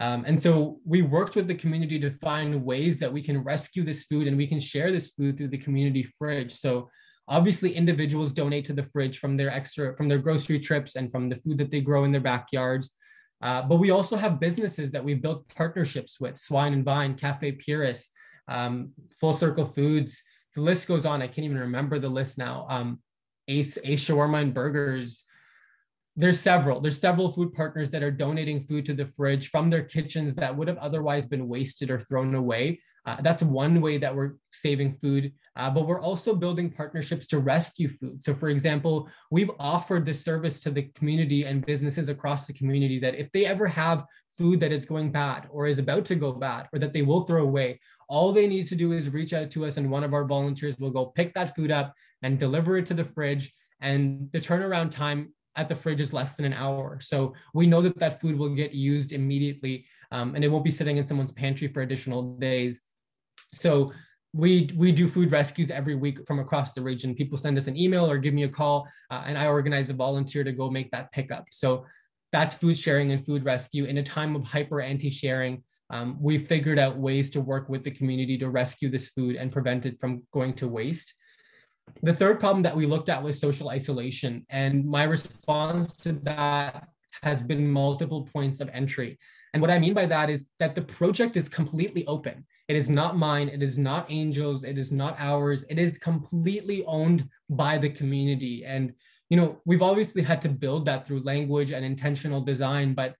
um, and so we worked with the community to find ways that we can rescue this food and we can share this food through the community fridge so Obviously, individuals donate to the fridge from their extra, from their grocery trips and from the food that they grow in their backyards. Uh, but we also have businesses that we've built partnerships with, Swine and Vine, Cafe Purist, um, Full Circle Foods. The list goes on. I can't even remember the list now. Um, Ace, Ace Shawarma and Burgers. There's several. There's several food partners that are donating food to the fridge from their kitchens that would have otherwise been wasted or thrown away. Uh, that's one way that we're saving food, uh, but we're also building partnerships to rescue food. So, for example, we've offered this service to the community and businesses across the community that if they ever have food that is going bad or is about to go bad or that they will throw away, all they need to do is reach out to us, and one of our volunteers will go pick that food up and deliver it to the fridge. And the turnaround time at the fridge is less than an hour. So we know that that food will get used immediately um, and it won't be sitting in someone's pantry for additional days. So we we do food rescues every week from across the region. People send us an email or give me a call, uh, and I organize a volunteer to go make that pickup. So that's food sharing and food rescue. In a time of hyper anti-sharing, um, we figured out ways to work with the community to rescue this food and prevent it from going to waste. The third problem that we looked at was social isolation, and my response to that has been multiple points of entry. And what I mean by that is that the project is completely open. It is not mine. It is not Angels. It is not ours. It is completely owned by the community. And, you know, we've obviously had to build that through language and intentional design, but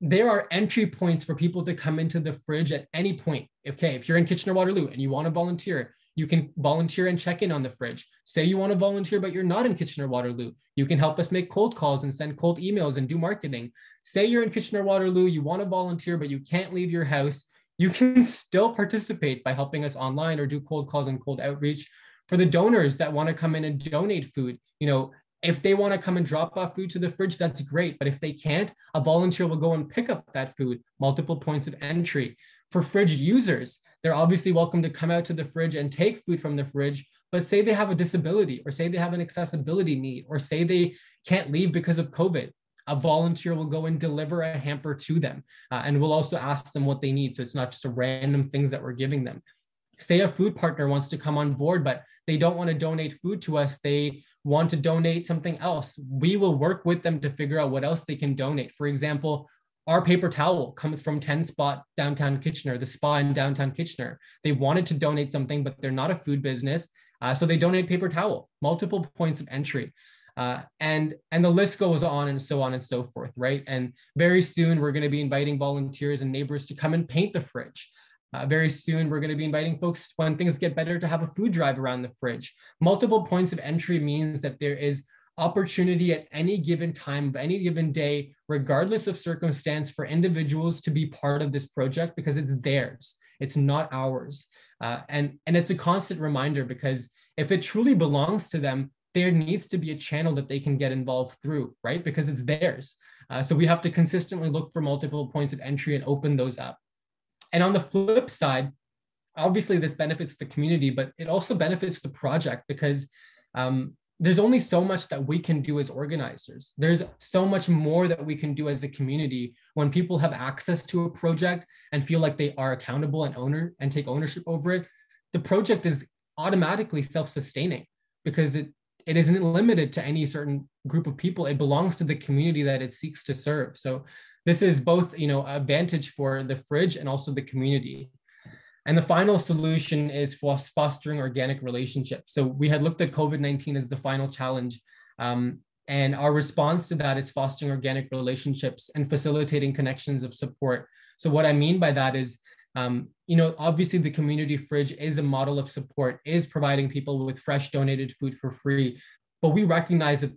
there are entry points for people to come into the fridge at any point. Okay, if you're in Kitchener Waterloo and you want to volunteer, you can volunteer and check in on the fridge. Say you want to volunteer, but you're not in Kitchener Waterloo. You can help us make cold calls and send cold emails and do marketing. Say you're in Kitchener Waterloo, you want to volunteer, but you can't leave your house you can still participate by helping us online or do cold calls and cold outreach. For the donors that want to come in and donate food, you know, if they want to come and drop off food to the fridge, that's great. But if they can't, a volunteer will go and pick up that food, multiple points of entry. For fridge users, they're obviously welcome to come out to the fridge and take food from the fridge. But say they have a disability, or say they have an accessibility need, or say they can't leave because of COVID a volunteer will go and deliver a hamper to them. Uh, and we'll also ask them what they need. So it's not just a random things that we're giving them. Say a food partner wants to come on board, but they don't want to donate food to us. They want to donate something else. We will work with them to figure out what else they can donate. For example, our paper towel comes from 10 spot downtown Kitchener, the spa in downtown Kitchener. They wanted to donate something, but they're not a food business. Uh, so they donate paper towel, multiple points of entry. Uh, and and the list goes on and so on and so forth, right? And very soon we're going to be inviting volunteers and neighbors to come and paint the fridge. Uh, very soon we're going to be inviting folks when things get better to have a food drive around the fridge. Multiple points of entry means that there is opportunity at any given time of any given day, regardless of circumstance, for individuals to be part of this project because it's theirs. It's not ours. Uh, and, and it's a constant reminder because if it truly belongs to them, there needs to be a channel that they can get involved through, right? Because it's theirs. Uh, so we have to consistently look for multiple points of entry and open those up. And on the flip side, obviously this benefits the community, but it also benefits the project because um, there's only so much that we can do as organizers. There's so much more that we can do as a community when people have access to a project and feel like they are accountable and owner and take ownership over it. The project is automatically self-sustaining because it it isn't limited to any certain group of people. It belongs to the community that it seeks to serve. So this is both, you know, a advantage for the fridge and also the community. And the final solution is fostering organic relationships. So we had looked at COVID-19 as the final challenge. Um, and our response to that is fostering organic relationships and facilitating connections of support. So what I mean by that is, um, you know, obviously the community fridge is a model of support, is providing people with fresh donated food for free. But we recognize that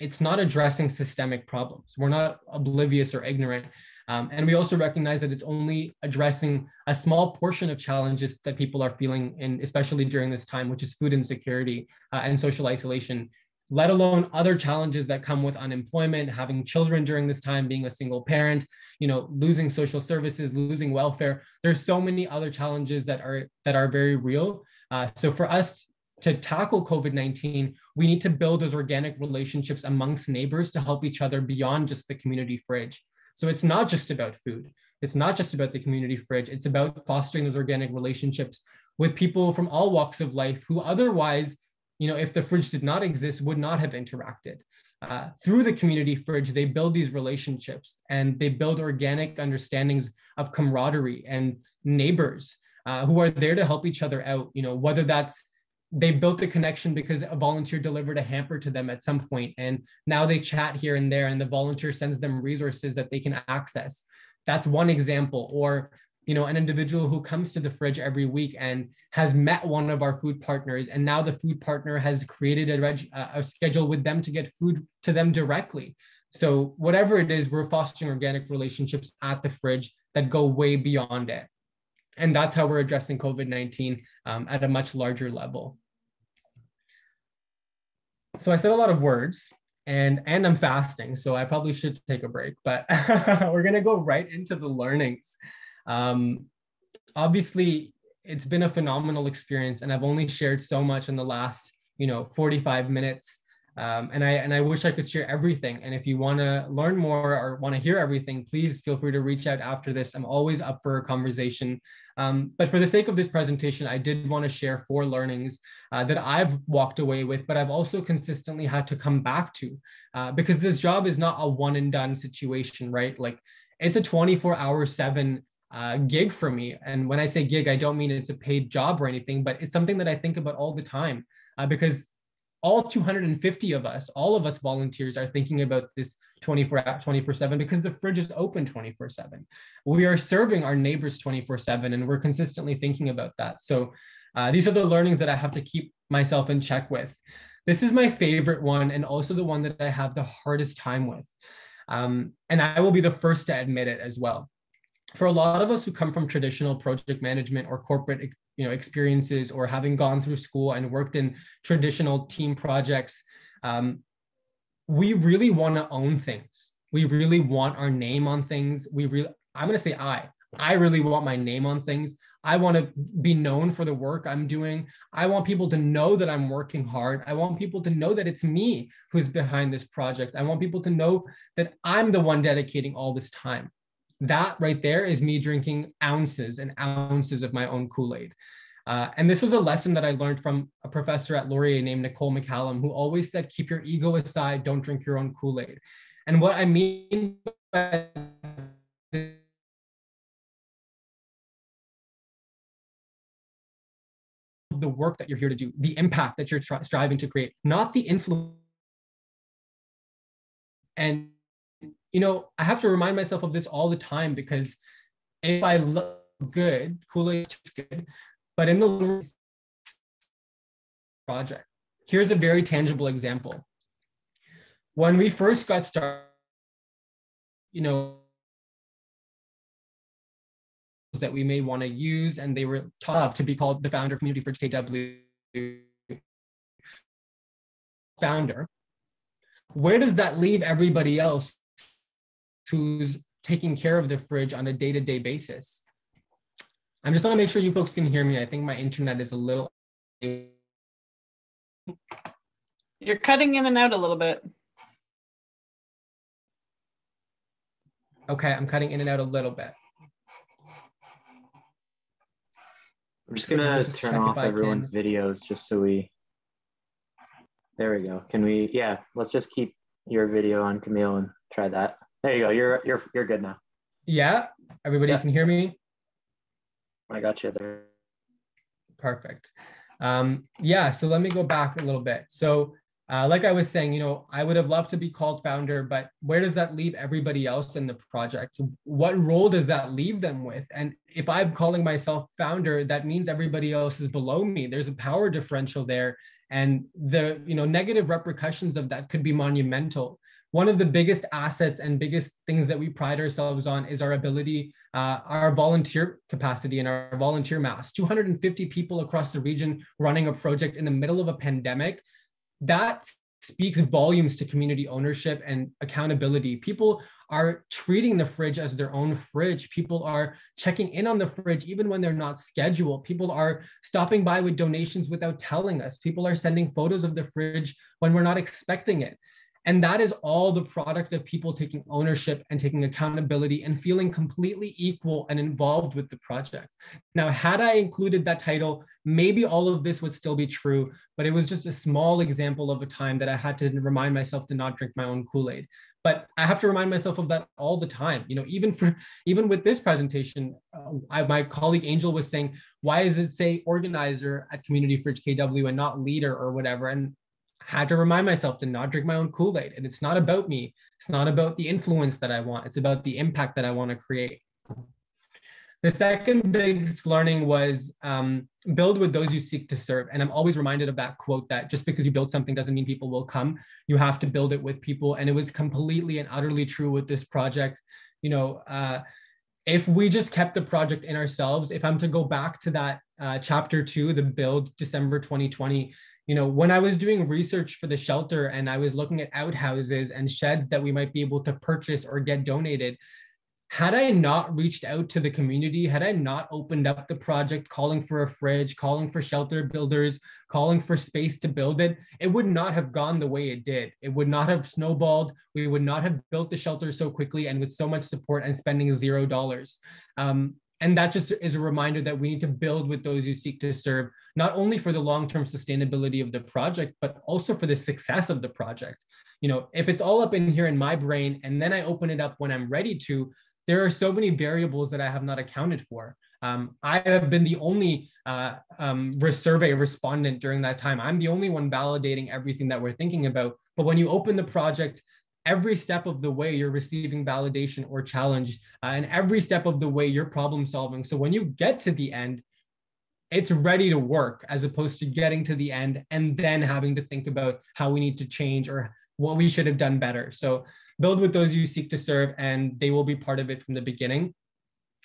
it's not addressing systemic problems. We're not oblivious or ignorant. Um, and we also recognize that it's only addressing a small portion of challenges that people are feeling, in, especially during this time, which is food insecurity uh, and social isolation, let alone other challenges that come with unemployment, having children during this time, being a single parent, you know, losing social services, losing welfare. There's so many other challenges that are that are very real. Uh, so for us to tackle COVID-19, we need to build those organic relationships amongst neighbors to help each other beyond just the community fridge. So it's not just about food. It's not just about the community fridge. It's about fostering those organic relationships with people from all walks of life who otherwise, you know, if the fridge did not exist, would not have interacted. Uh, through the community fridge, they build these relationships and they build organic understandings of camaraderie and neighbors uh, who are there to help each other out. You know, whether that's they built a connection because a volunteer delivered a hamper to them at some point and now they chat here and there and the volunteer sends them resources that they can access. That's one example. Or you know an individual who comes to the fridge every week and has met one of our food partners and now the food partner has created a, reg- a schedule with them to get food to them directly. So whatever it is we're fostering organic relationships at the fridge that go way beyond it. And that's how we're addressing covid-19 um, at a much larger level so I said a lot of words and and I'm fasting, so I probably should take a break, but we're gonna go right into the learnings. Um, obviously, it's been a phenomenal experience, and I've only shared so much in the last, you know, 45 minutes. Um, and I and I wish I could share everything. And if you want to learn more or want to hear everything, please feel free to reach out after this. I'm always up for a conversation. Um, but for the sake of this presentation, I did want to share four learnings uh, that I've walked away with, but I've also consistently had to come back to uh, because this job is not a one and done situation, right? Like it's a 24 hour seven uh, gig for me. And when I say gig, I don't mean it's a paid job or anything, but it's something that I think about all the time uh, because all 250 of us, all of us volunteers are thinking about this 24 24 7 because the fridge is open 24 7. We are serving our neighbors 24 7 and we're consistently thinking about that. So uh, these are the learnings that I have to keep myself in check with. This is my favorite one and also the one that I have the hardest time with. Um, and I will be the first to admit it as well. For a lot of us who come from traditional project management or corporate you know experiences or having gone through school and worked in traditional team projects um, we really want to own things. We really want our name on things. We really i'm going to say i. I really want my name on things. I want to be known for the work i'm doing. I want people to know that i'm working hard. I want people to know that it's me who's behind this project. I want people to know that i'm the one dedicating all this time that right there is me drinking ounces and ounces of my own Kool-Aid. Uh, and this was a lesson that I learned from a professor at Laurier named Nicole McCallum, who always said, keep your ego aside, don't drink your own Kool-Aid. And what I mean by the work that you're here to do, the impact that you're striving to create, not the influence. And you know, I have to remind myself of this all the time because if I look good, Kool-Aid is good, but in the project, here's a very tangible example. When we first got started, you know, that we may want to use, and they were taught to be called the founder community for KW founder. Where does that leave everybody else who's taking care of the fridge on a day-to-day basis. I'm just want to make sure you folks can hear me. I think my internet is a little. You're cutting in and out a little bit. Okay, I'm cutting in and out a little bit. I'm just gonna just turn off everyone's can. videos just so we. There we go. Can we? Yeah, let's just keep your video on Kamil and try that. There you go. You're you're you're good now. Yeah, everybody yeah. can hear me. I got you there. Perfect. Um, yeah, so let me go back a little bit. So uh, like I was saying, you know, I would have loved to be called founder, but where does that leave everybody else in the project? What role does that leave them with? And if I'm calling myself founder, that means everybody else is below me. There's a power differential there, and the you know negative repercussions of that could be monumental. One of the biggest assets and biggest things that we pride ourselves on is our ability, uh, our volunteer capacity and our volunteer mass. 250 people across the region running a project in the middle of a pandemic that speaks volumes to community ownership and accountability. People are treating the fridge as their own fridge. People are checking in on the fridge even when they're not scheduled. People are stopping by with donations without telling us. People are sending photos of the fridge when we're not expecting it. And that is all the product of people taking ownership and taking accountability and feeling completely equal and involved with the project. Now, had I included that title, maybe all of this would still be true, but it was just a small example of a time that I had to remind myself to not drink my own Kool-Aid. But I have to remind myself of that all the time. You know, even for even with this presentation, uh, I, my colleague Angel was saying, "Why does it say organizer at Community Fridge KW and not leader or whatever?" And had to remind myself to not drink my own Kool-Aid. And it's not about me. It's not about the influence that I want. It's about the impact that I want to create. The second biggest learning was um, build with those you seek to serve. And I'm always reminded of that quote that just because you build something doesn't mean people will come. You have to build it with people. And it was completely and utterly true with this project. You know, uh, if we just kept the project in ourselves, if I'm to go back to that uh, chapter two, the build December 2020, you know, when I was doing research for the shelter and I was looking at outhouses and sheds that we might be able to purchase or get donated, had I not reached out to the community, had I not opened up the project, calling for a fridge, calling for shelter builders, calling for space to build it, it would not have gone the way it did. It would not have snowballed. We would not have built the shelter so quickly and with so much support and spending zero dollars. Um, and that just is a reminder that we need to build with those you seek to serve, not only for the long-term sustainability of the project, but also for the success of the project. You know, if it's all up in here in my brain and then I open it up when I'm ready to, there are so many variables that I have not accounted for. Um, I have been the only uh, um, survey respondent during that time. I'm the only one validating everything that we're thinking about. But when you open the project every step of the way you're receiving validation or challenge uh, and every step of the way you're problem solving. So when you get to the end it's ready to work as opposed to getting to the end and then having to think about how we need to change or what we should have done better. So build with those you seek to serve and they will be part of it from the beginning.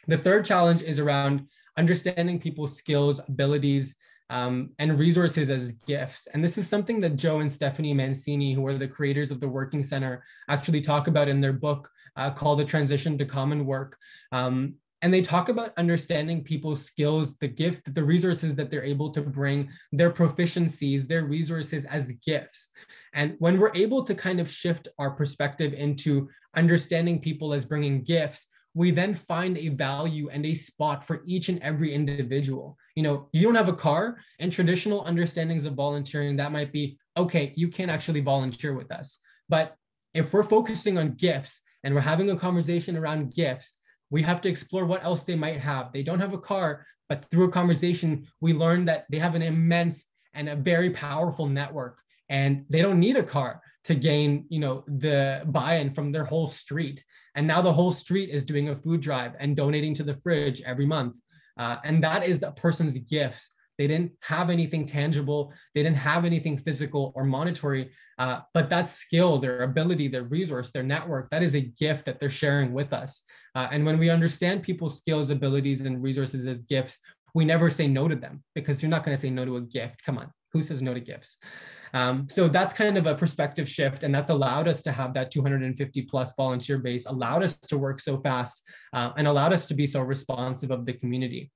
The third challenge is around understanding people's skills abilities um, and resources as gifts. And this is something that Joe and Stephanie Mancini, who are the creators of the Working Center, actually talk about in their book uh, called The Transition to Common Work. Um, and they talk about understanding people's skills, the gift, the resources that they're able to bring, their proficiencies, their resources as gifts. And when we're able to kind of shift our perspective into understanding people as bringing gifts, we then find a value and a spot for each and every individual. You know, you don't have a car, and traditional understandings of volunteering that might be okay, you can't actually volunteer with us. But if we're focusing on gifts and we're having a conversation around gifts, we have to explore what else they might have. They don't have a car, but through a conversation, we learn that they have an immense and a very powerful network and they don't need a car to gain you know the buy-in from their whole street and now the whole street is doing a food drive and donating to the fridge every month uh, and that is a person's gifts. They didn't have anything tangible. They didn't have anything physical or monetary uh, but that skill their ability their resource their network that is a gift that they're sharing with us. Uh, and when we understand people's skills abilities and resources as gifts we never say no to them because you're not going to say no to a gift. Come on Who says no to gifts? Um, so that's kind of a perspective shift, and that's allowed us to have that 250 plus volunteer base, allowed us to work so fast, uh, and allowed us to be so responsive of the community.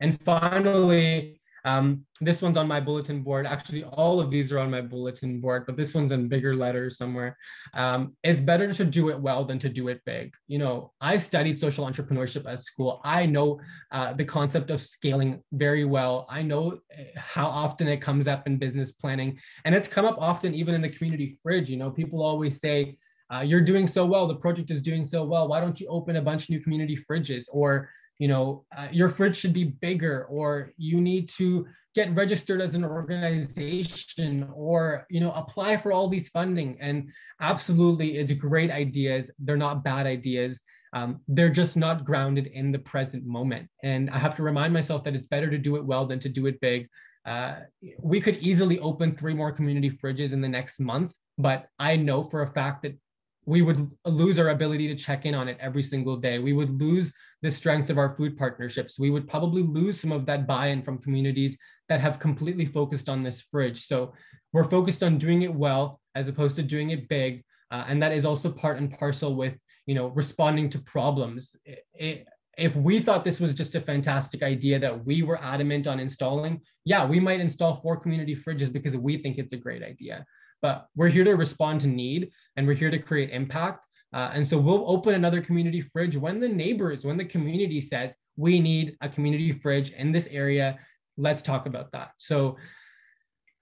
And finally, um, this one's on my bulletin board. Actually, all of these are on my bulletin board, but this one's in bigger letters somewhere. Um, it's better to do it well than to do it big. You know, I studied social entrepreneurship at school. I know uh, the concept of scaling very well. I know eh, how often it comes up in business planning, and it's come up often even in the community fridge. You know, people always say, uh, you're doing so well, the project is doing so well. Why don't you open a bunch of new community fridges? Or you know, uh, your fridge should be bigger, or you need to get registered as an organization, or you know, apply for all these funding. And absolutely, it's great ideas. They're not bad ideas. Um, they're just not grounded in the present moment. And I have to remind myself that it's better to do it well than to do it big. Uh, we could easily open three more community fridges in the next month, but I know for a fact that we would lose our ability to check in on it every single day. We would lose the strength of our food partnerships. We would probably lose some of that buy in from communities that have completely focused on this fridge. So we're focused on doing it well as opposed to doing it big. Uh, and that is also part and parcel with you know responding to problems. It, it, if we thought this was just a fantastic idea that we were adamant on installing, yeah, we might install four community fridges because we think it's a great idea but we're here to respond to need and we're here to create impact. Uh, and so we'll open another community fridge when the neighbors, when the community says, we need a community fridge in this area, let's talk about that. So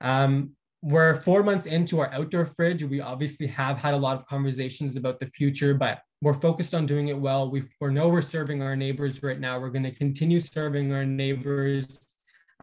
um, we're four months into our outdoor fridge. We obviously have had a lot of conversations about the future, but we're focused on doing it well. We, we know we're serving our neighbors right now. We're going to continue serving our neighbors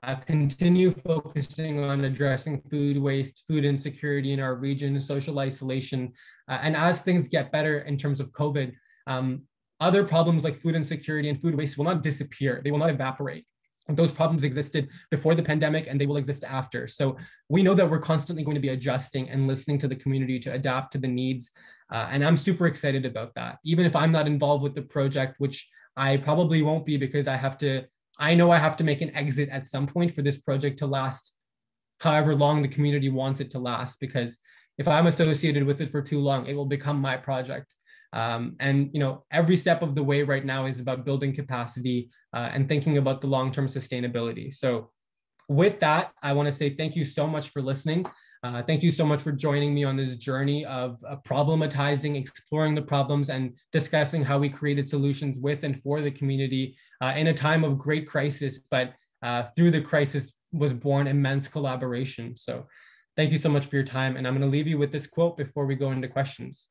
uh, continue focusing on addressing food waste, food insecurity in our region, social isolation. Uh, and as things get better in terms of COVID, um, other problems like food insecurity and food waste will not disappear. They will not evaporate. Those problems existed before the pandemic and they will exist after. So we know that we're constantly going to be adjusting and listening to the community to adapt to the needs. Uh, and I'm super excited about that. Even if I'm not involved with the project, which I probably won't be because I have to I know I have to make an exit at some point for this project to last however long the community wants it to last because if I'm associated with it for too long, it will become my project. Um, and you know, every step of the way right now is about building capacity uh, and thinking about the long-term sustainability. So with that, I want to say thank you so much for listening. Uh, thank you so much for joining me on this journey of uh, problematizing, exploring the problems, and discussing how we created solutions with and for the community uh, in a time of great crisis. But uh, through the crisis was born immense collaboration. So thank you so much for your time. And I'm going to leave you with this quote before we go into questions.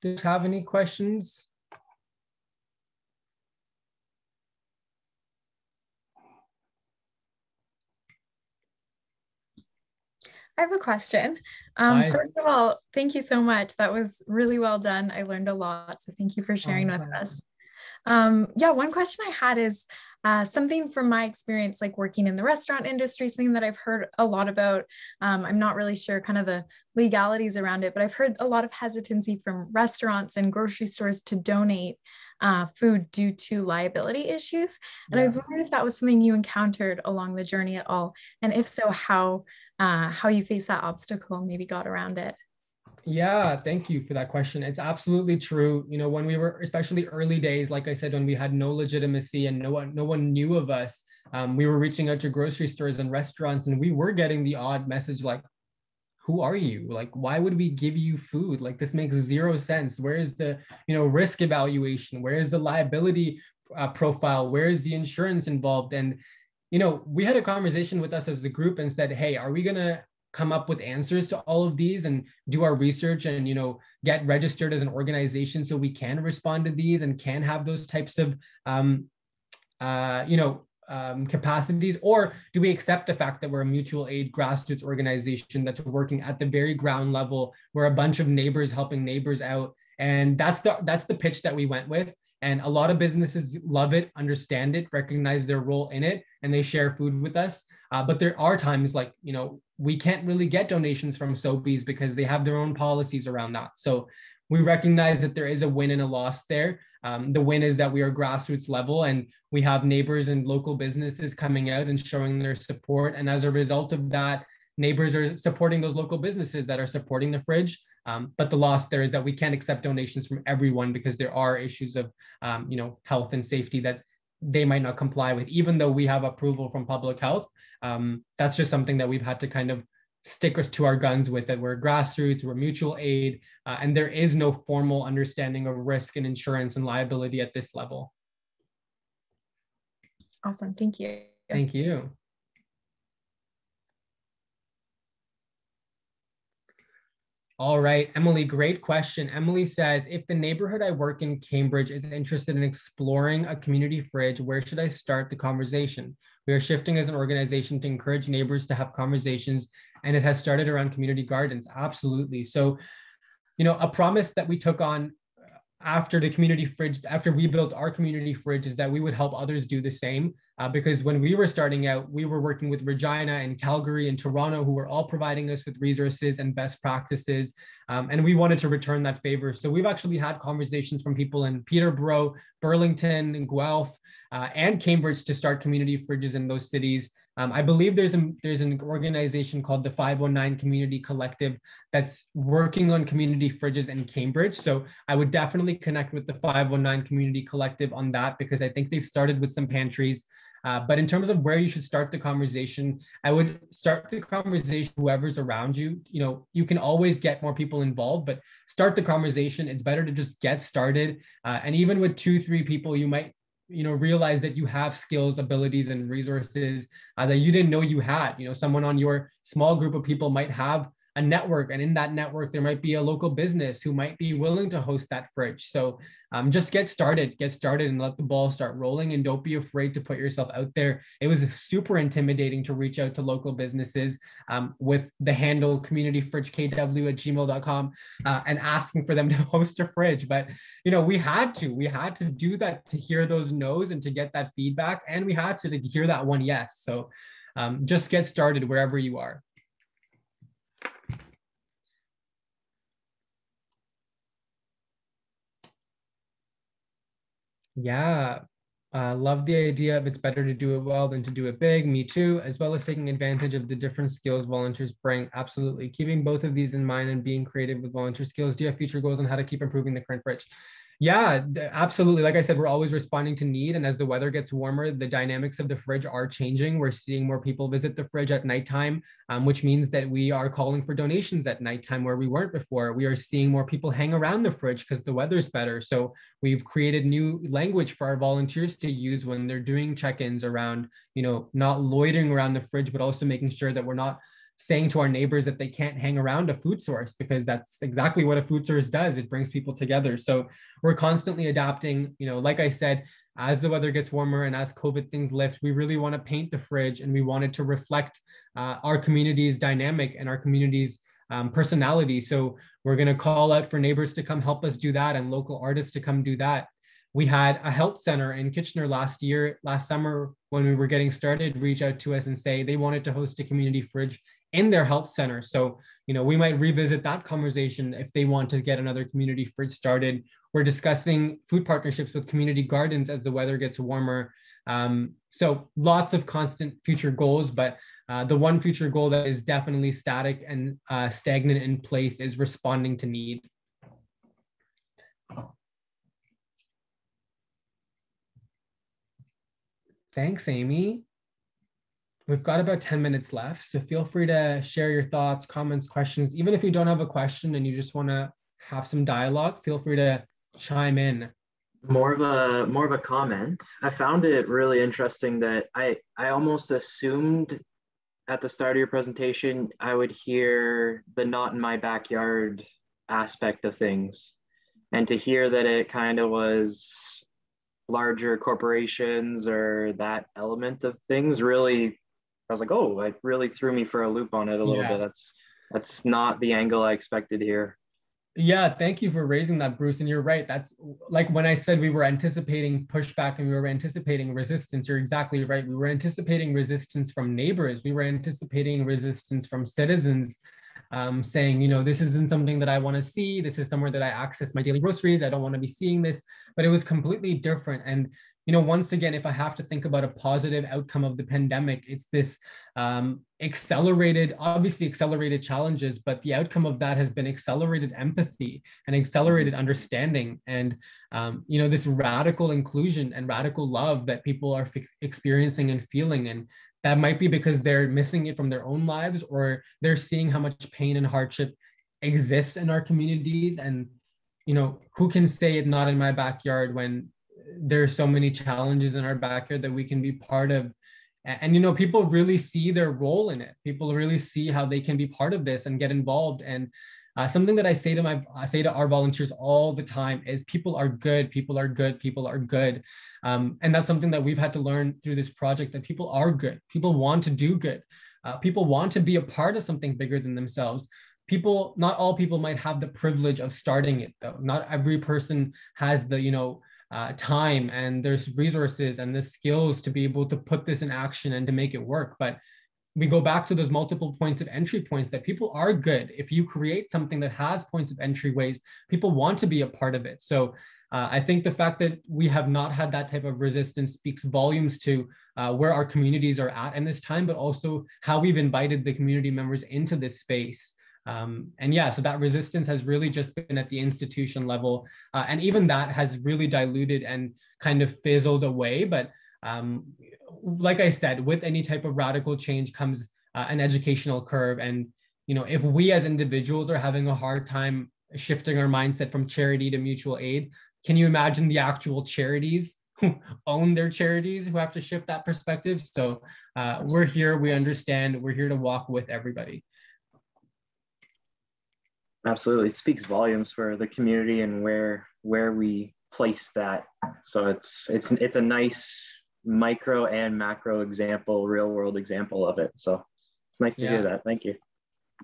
Do you have any questions? I have a question. Um, first of all, thank you so much. That was really well done. I learned a lot. So thank you for sharing oh, with us. Um, yeah, one question I had is uh, something from my experience, like working in the restaurant industry, something that I've heard a lot about. Um, I'm not really sure kind of the legalities around it, but I've heard a lot of hesitancy from restaurants and grocery stores to donate uh, food due to liability issues. And yeah. I was wondering if that was something you encountered along the journey at all, and if so, how uh, how you face that obstacle, maybe got around it. Yeah, thank you for that question. It's absolutely true. You know, when we were especially early days, like I said, when we had no legitimacy and no one no one knew of us, um, we were reaching out to grocery stores and restaurants, and we were getting the odd message like, who are you? Like why would we give you food? Like this makes zero sense. Where is the you know risk evaluation? Where is the liability uh, profile? Where is the insurance involved? And you know we had a conversation with us as a group and said hey are we to come up with answers to all of these and do our research and you know get registered as an organization so we can respond to these and can have those types of um, uh, you know um, capacities? Or do we accept the fact that we're a mutual aid grassroots organization that's working at the very ground level? We're a bunch of neighbors helping neighbors out. And that's the that's the pitch that we went with. And a lot of businesses love it understand it recognize their role in it and they share food with us. Uh, but there are times like you know we can't really get donations from sobeys because they have their own policies around that. So we recognize that there is a win and a loss there. Um, the win is that we are grassroots level and we have neighbors and local businesses coming out and showing their support. And as a result of that neighbors are supporting those local businesses that are supporting the fridge. Um, but the loss there is that we can't accept donations from everyone because there are issues of, um, you know, health and safety that they might not comply with, even though we have approval from public health. Um, that's just something that we've had to kind of stick us to our guns with that we're grassroots, we're mutual aid, uh, and there is no formal understanding of risk and insurance and liability at this level. Awesome. Thank you. Thank you. All right, Emily, great question. Emily says, if the neighborhood I work in Cambridge is interested in exploring a community fridge, where should I start the conversation? We are shifting as an organization to encourage neighbors to have conversations, and it has started around community gardens. Absolutely. So, you know, a promise that we took on after the community fridge, after we built our community fridge, is that we would help others do the same. Uh, because when we were starting out, we were working with Regina and Calgary and Toronto, who were all providing us with resources and best practices. Um, and we wanted to return that favor. So we've actually had conversations from people in Peterborough, Burlington, and Guelph, uh, and Cambridge to start community fridges in those cities. Um, I believe there's a there's an organization called the 519 Community Collective that's working on community fridges in Cambridge. So I would definitely connect with the 519 Community Collective on that because I think they've started with some pantries. Uh, but in terms of where you should start the conversation, I would start the conversation whoever's around you. You know, you can always get more people involved, but start the conversation. It's better to just get started. Uh, and even with two, three people, you might you know realize that you have skills abilities and resources uh, that you didn't know you had. You know someone on your small group of people might have a network and in that network there might be a local business who might be willing to host that fridge. So um, just get started get started and let the ball start rolling and don't be afraid to put yourself out there. It was super intimidating to reach out to local businesses um, with the handle communityfridgekw at gmail.com uh, and asking for them to host a fridge. But you know we had to we had to do that to hear those no's and to get that feedback and we had to, to hear that one yes. So um, just get started wherever you are Yeah, uh, love the idea of it's better to do it well than to do it big. Me too, as well as taking advantage of the different skills volunteers bring. Absolutely. Keeping both of these in mind and being creative with volunteer skills. Do you have future goals on how to keep improving the current bridge? Yeah, absolutely. Like I said, we're always responding to need. And as the weather gets warmer, the dynamics of the fridge are changing. We're seeing more people visit the fridge at nighttime, um, which means that we are calling for donations at nighttime where we weren't before. We are seeing more people hang around the fridge because the weather's better. So we've created new language for our volunteers to use when they're doing check-ins around, you know, not loitering around the fridge, but also making sure that we're not saying to our neighbors that they can't hang around a food source because that's exactly what a food source does. It brings people together. So we're constantly adapting you know like i said as the weather gets warmer and as covid things lift we really want to paint the fridge and we wanted to reflect uh, our community's dynamic and our community's um, personality. So we're going to call out for neighbors to come help us do that and local artists to come do that. We had a health center in Kitchener last year, last summer, when we were getting started, reach out to us and say they wanted to host a community fridge in their health center. So, you know, we might revisit that conversation if they want to get another community fridge started. We're discussing food partnerships with community gardens as the weather gets warmer. Um, so lots of constant future goals, but uh, the one future goal that is definitely static and uh, stagnant in place is responding to need. Thanks, Amy. We've got about 10 minutes left. So feel free to share your thoughts, comments, questions. Even if you don't have a question and you just want to have some dialogue, feel free to chime in. More of a more of a comment. I found it really interesting that I I almost assumed at the start of your presentation I would hear the not in my backyard aspect of things. And to hear that it kind of was larger corporations or that element of things really I was like, oh, it really threw me for a loop on it a little yeah. bit. That's that's not the angle I expected here. Yeah, thank you for raising that, Bruce. And you're right. That's like when I said we were anticipating pushback and we were anticipating resistance. You're exactly right. We were anticipating resistance from neighbors. We were anticipating resistance from citizens um, saying, you know, this isn't something that I want to see. This is somewhere that I access my daily groceries. I don't want to be seeing this. But it was completely different. And you know, once again, if I have to think about a positive outcome of the pandemic, it's this um, accelerated, obviously accelerated challenges, but the outcome of that has been accelerated empathy and accelerated understanding, and um, you know, this radical inclusion and radical love that people are f- experiencing and feeling, and that might be because they're missing it from their own lives, or they're seeing how much pain and hardship exists in our communities, and you know, who can say it not in my backyard when there's so many challenges in our backyard that we can be part of. And, and, you know people really see their role in it. People really see how they can be part of this and get involved. And uh, something that i say to my i say to our volunteers all the time is people are good people are good people are good. Um, and that's something that we've had to learn through this project that people are good. People want to do good. Uh, people want to be a part of something bigger than themselves. People not all people might have the privilege of starting it though. Not every person has the you know uh, time and there's resources and the skills to be able to put this in action and to make it work. But we go back to those multiple points of entry points that people are good. If you create something that has points of entry ways, people want to be a part of it. So uh, I think the fact that we have not had that type of resistance speaks volumes to uh, where our communities are at in this time, but also how we've invited the community members into this space. Um, and yeah, so that resistance has really just been at the institution level. Uh, and even that has really diluted and kind of fizzled away. But um, like I said, with any type of radical change comes uh, an educational curve. And, you know, if we as individuals are having a hard time shifting our mindset from charity to mutual aid, can you imagine the actual charities who own their charities who have to shift that perspective? So uh, we're here, we understand, we're here to walk with everybody. Absolutely, it speaks volumes for the community and where where we place that. So it's it's it's a nice micro and macro example, real world example of it. So it's nice to yeah. hear that. Thank you.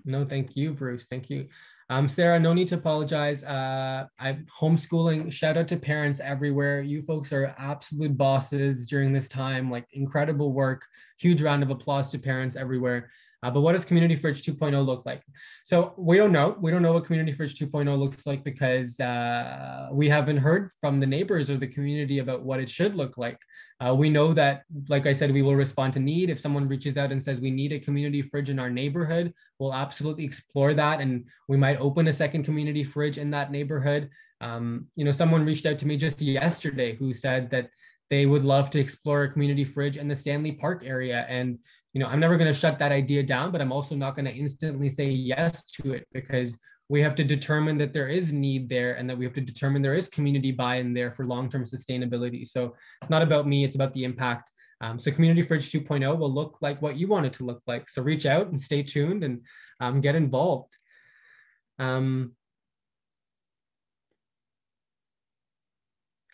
No, thank you, Bruce. Thank you. Um, Sarah, no need to apologize. Uh, I'm homeschooling. Shout out to parents everywhere. You folks are absolute bosses during this time. Like incredible work. Huge round of applause to parents everywhere. Uh, but what does Community Fridge 2.0 look like? So we don't know. We don't know what Community Fridge 2.0 looks like because uh, we haven't heard from the neighbors or the community about what it should look like. Uh, we know that, like I said, we will respond to need. If someone reaches out and says we need a community fridge in our neighborhood, we'll absolutely explore that, and we might open a second community fridge in that neighborhood. Um, you know, someone reached out to me just yesterday who said that they would love to explore a community fridge in the Stanley Park area, and you know, I'm never going to shut that idea down, but I'm also not going to instantly say yes to it because we have to determine that there is need there and that we have to determine there is community buy-in there for long-term sustainability. So it's not about me, it's about the impact. Um, so Community Fridge 2.0 will look like what you want it to look like. So reach out and stay tuned and um, get involved. Um,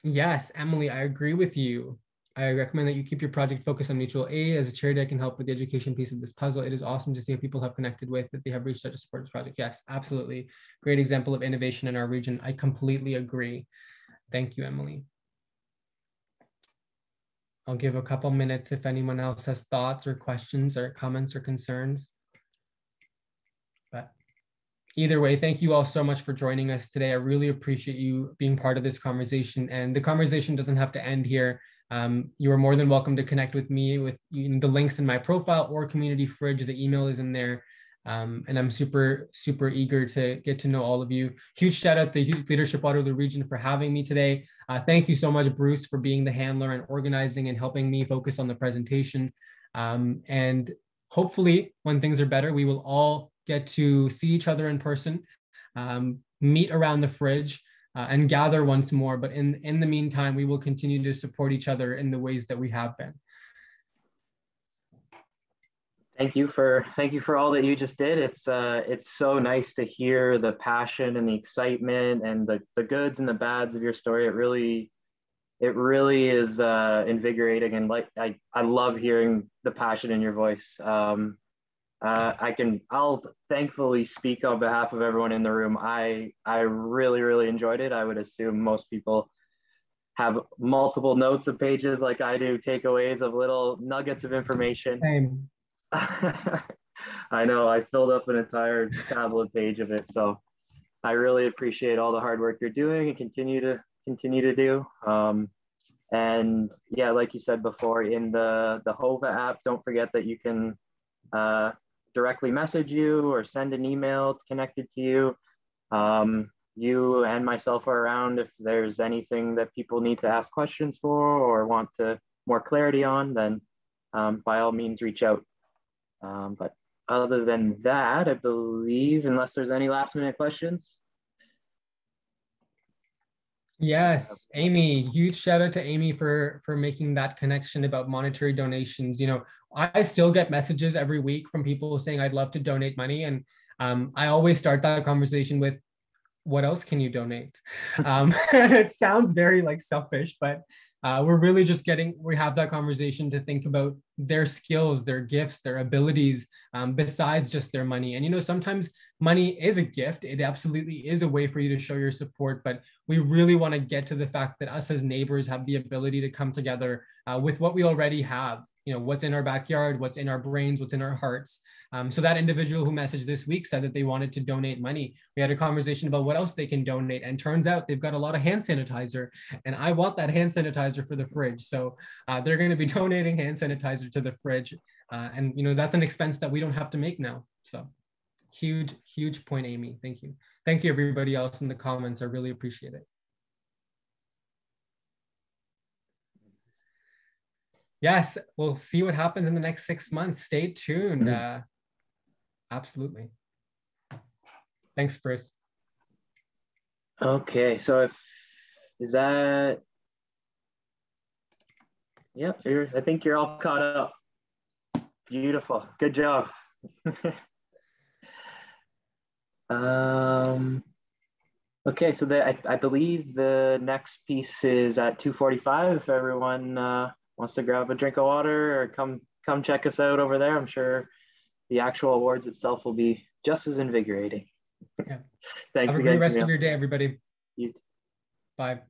yes, Emily, I agree with you. I recommend that you keep your project focused on mutual aid. As a charity, I can help with the education piece of this puzzle. It is awesome to see how people have connected with that they have reached out to support this project. Yes, absolutely. Great example of innovation in our region. I completely agree. Thank you, Emily. I'll give a couple minutes if anyone else has thoughts or questions or comments or concerns. But either way, thank you all so much for joining us today. I really appreciate you being part of this conversation. And the conversation doesn't have to end here. Um, you are more than welcome to connect with me with the links in my profile or Community Fridge. The email is in there. Um, and I'm super, super eager to get to know all of you. Huge shout out to Leadership Waterloo Region for having me today. Uh, thank you so much, Bruce, for being the handler and organizing and helping me focus on the presentation. Um, and hopefully, when things are better, we will all get to see each other in person, um, meet around the fridge, uh, and gather once more. But in, in the meantime, we will continue to support each other in the ways that we have been. Thank you for thank you for all that you just did. It's uh, it's so nice to hear the passion and the excitement and the, the goods and the bads of your story. It really it really is uh, invigorating and like I, I love hearing the passion in your voice. Um, uh, I can I'll thankfully speak on behalf of everyone in the room. I I really really enjoyed it. I would assume most people have multiple notes of pages like I do, takeaways of little nuggets of information. Same. I know I filled up an entire tablet page of it. So I really appreciate all the hard work you're doing and continue to continue to do. Um, and yeah, like you said before, in the the Whova app, don't forget that you can uh, directly message you or send an email connected to you. Um, you and myself are around if there's anything that people need to ask questions for or want to more clarity on, then um, by all means reach out. Um, but other than that, I believe, unless there's any last minute questions. Yes, Amy, huge shout out to Amy for for making that connection about monetary donations. You know, I still get messages every week from people saying I'd love to donate money, and um, I always start that conversation with, "What else can you donate?" um, it sounds very like selfish, but uh, we're really just getting we have that conversation to think about their skills their gifts their abilities um, besides just their money. And you know sometimes money is a gift. It absolutely is a way for you to show your support but we really want to get to the fact that us as neighbors have the ability to come together uh, with what we already have you know what's in our backyard what's in our brains what's in our hearts. Um, so that individual who messaged this week said that they wanted to donate money. We had a conversation about what else they can donate and turns out they've got a lot of hand sanitizer and i want that hand sanitizer for the fridge. So uh, they're going to be donating hand sanitizer to the fridge uh, and you know that's an expense that we don't have to make now. So huge huge point amy. Thank you. Thank you everybody else in the comments. I really appreciate it yes, we'll see what happens in the next six months. Stay tuned. Mm-hmm. Uh, absolutely. Thanks, Bruce. Okay, so if is that Yep, yeah, I think you're all caught up. Beautiful. Good job. um, okay, so the, I, I believe the next piece is at 2.45 if everyone uh, wants to grab a drink of water or come come check us out over there, I'm sure the actual awards itself will be just as invigorating. Yeah. Thanks Have a again. Have a great rest Kamil. of your day, everybody. You Bye.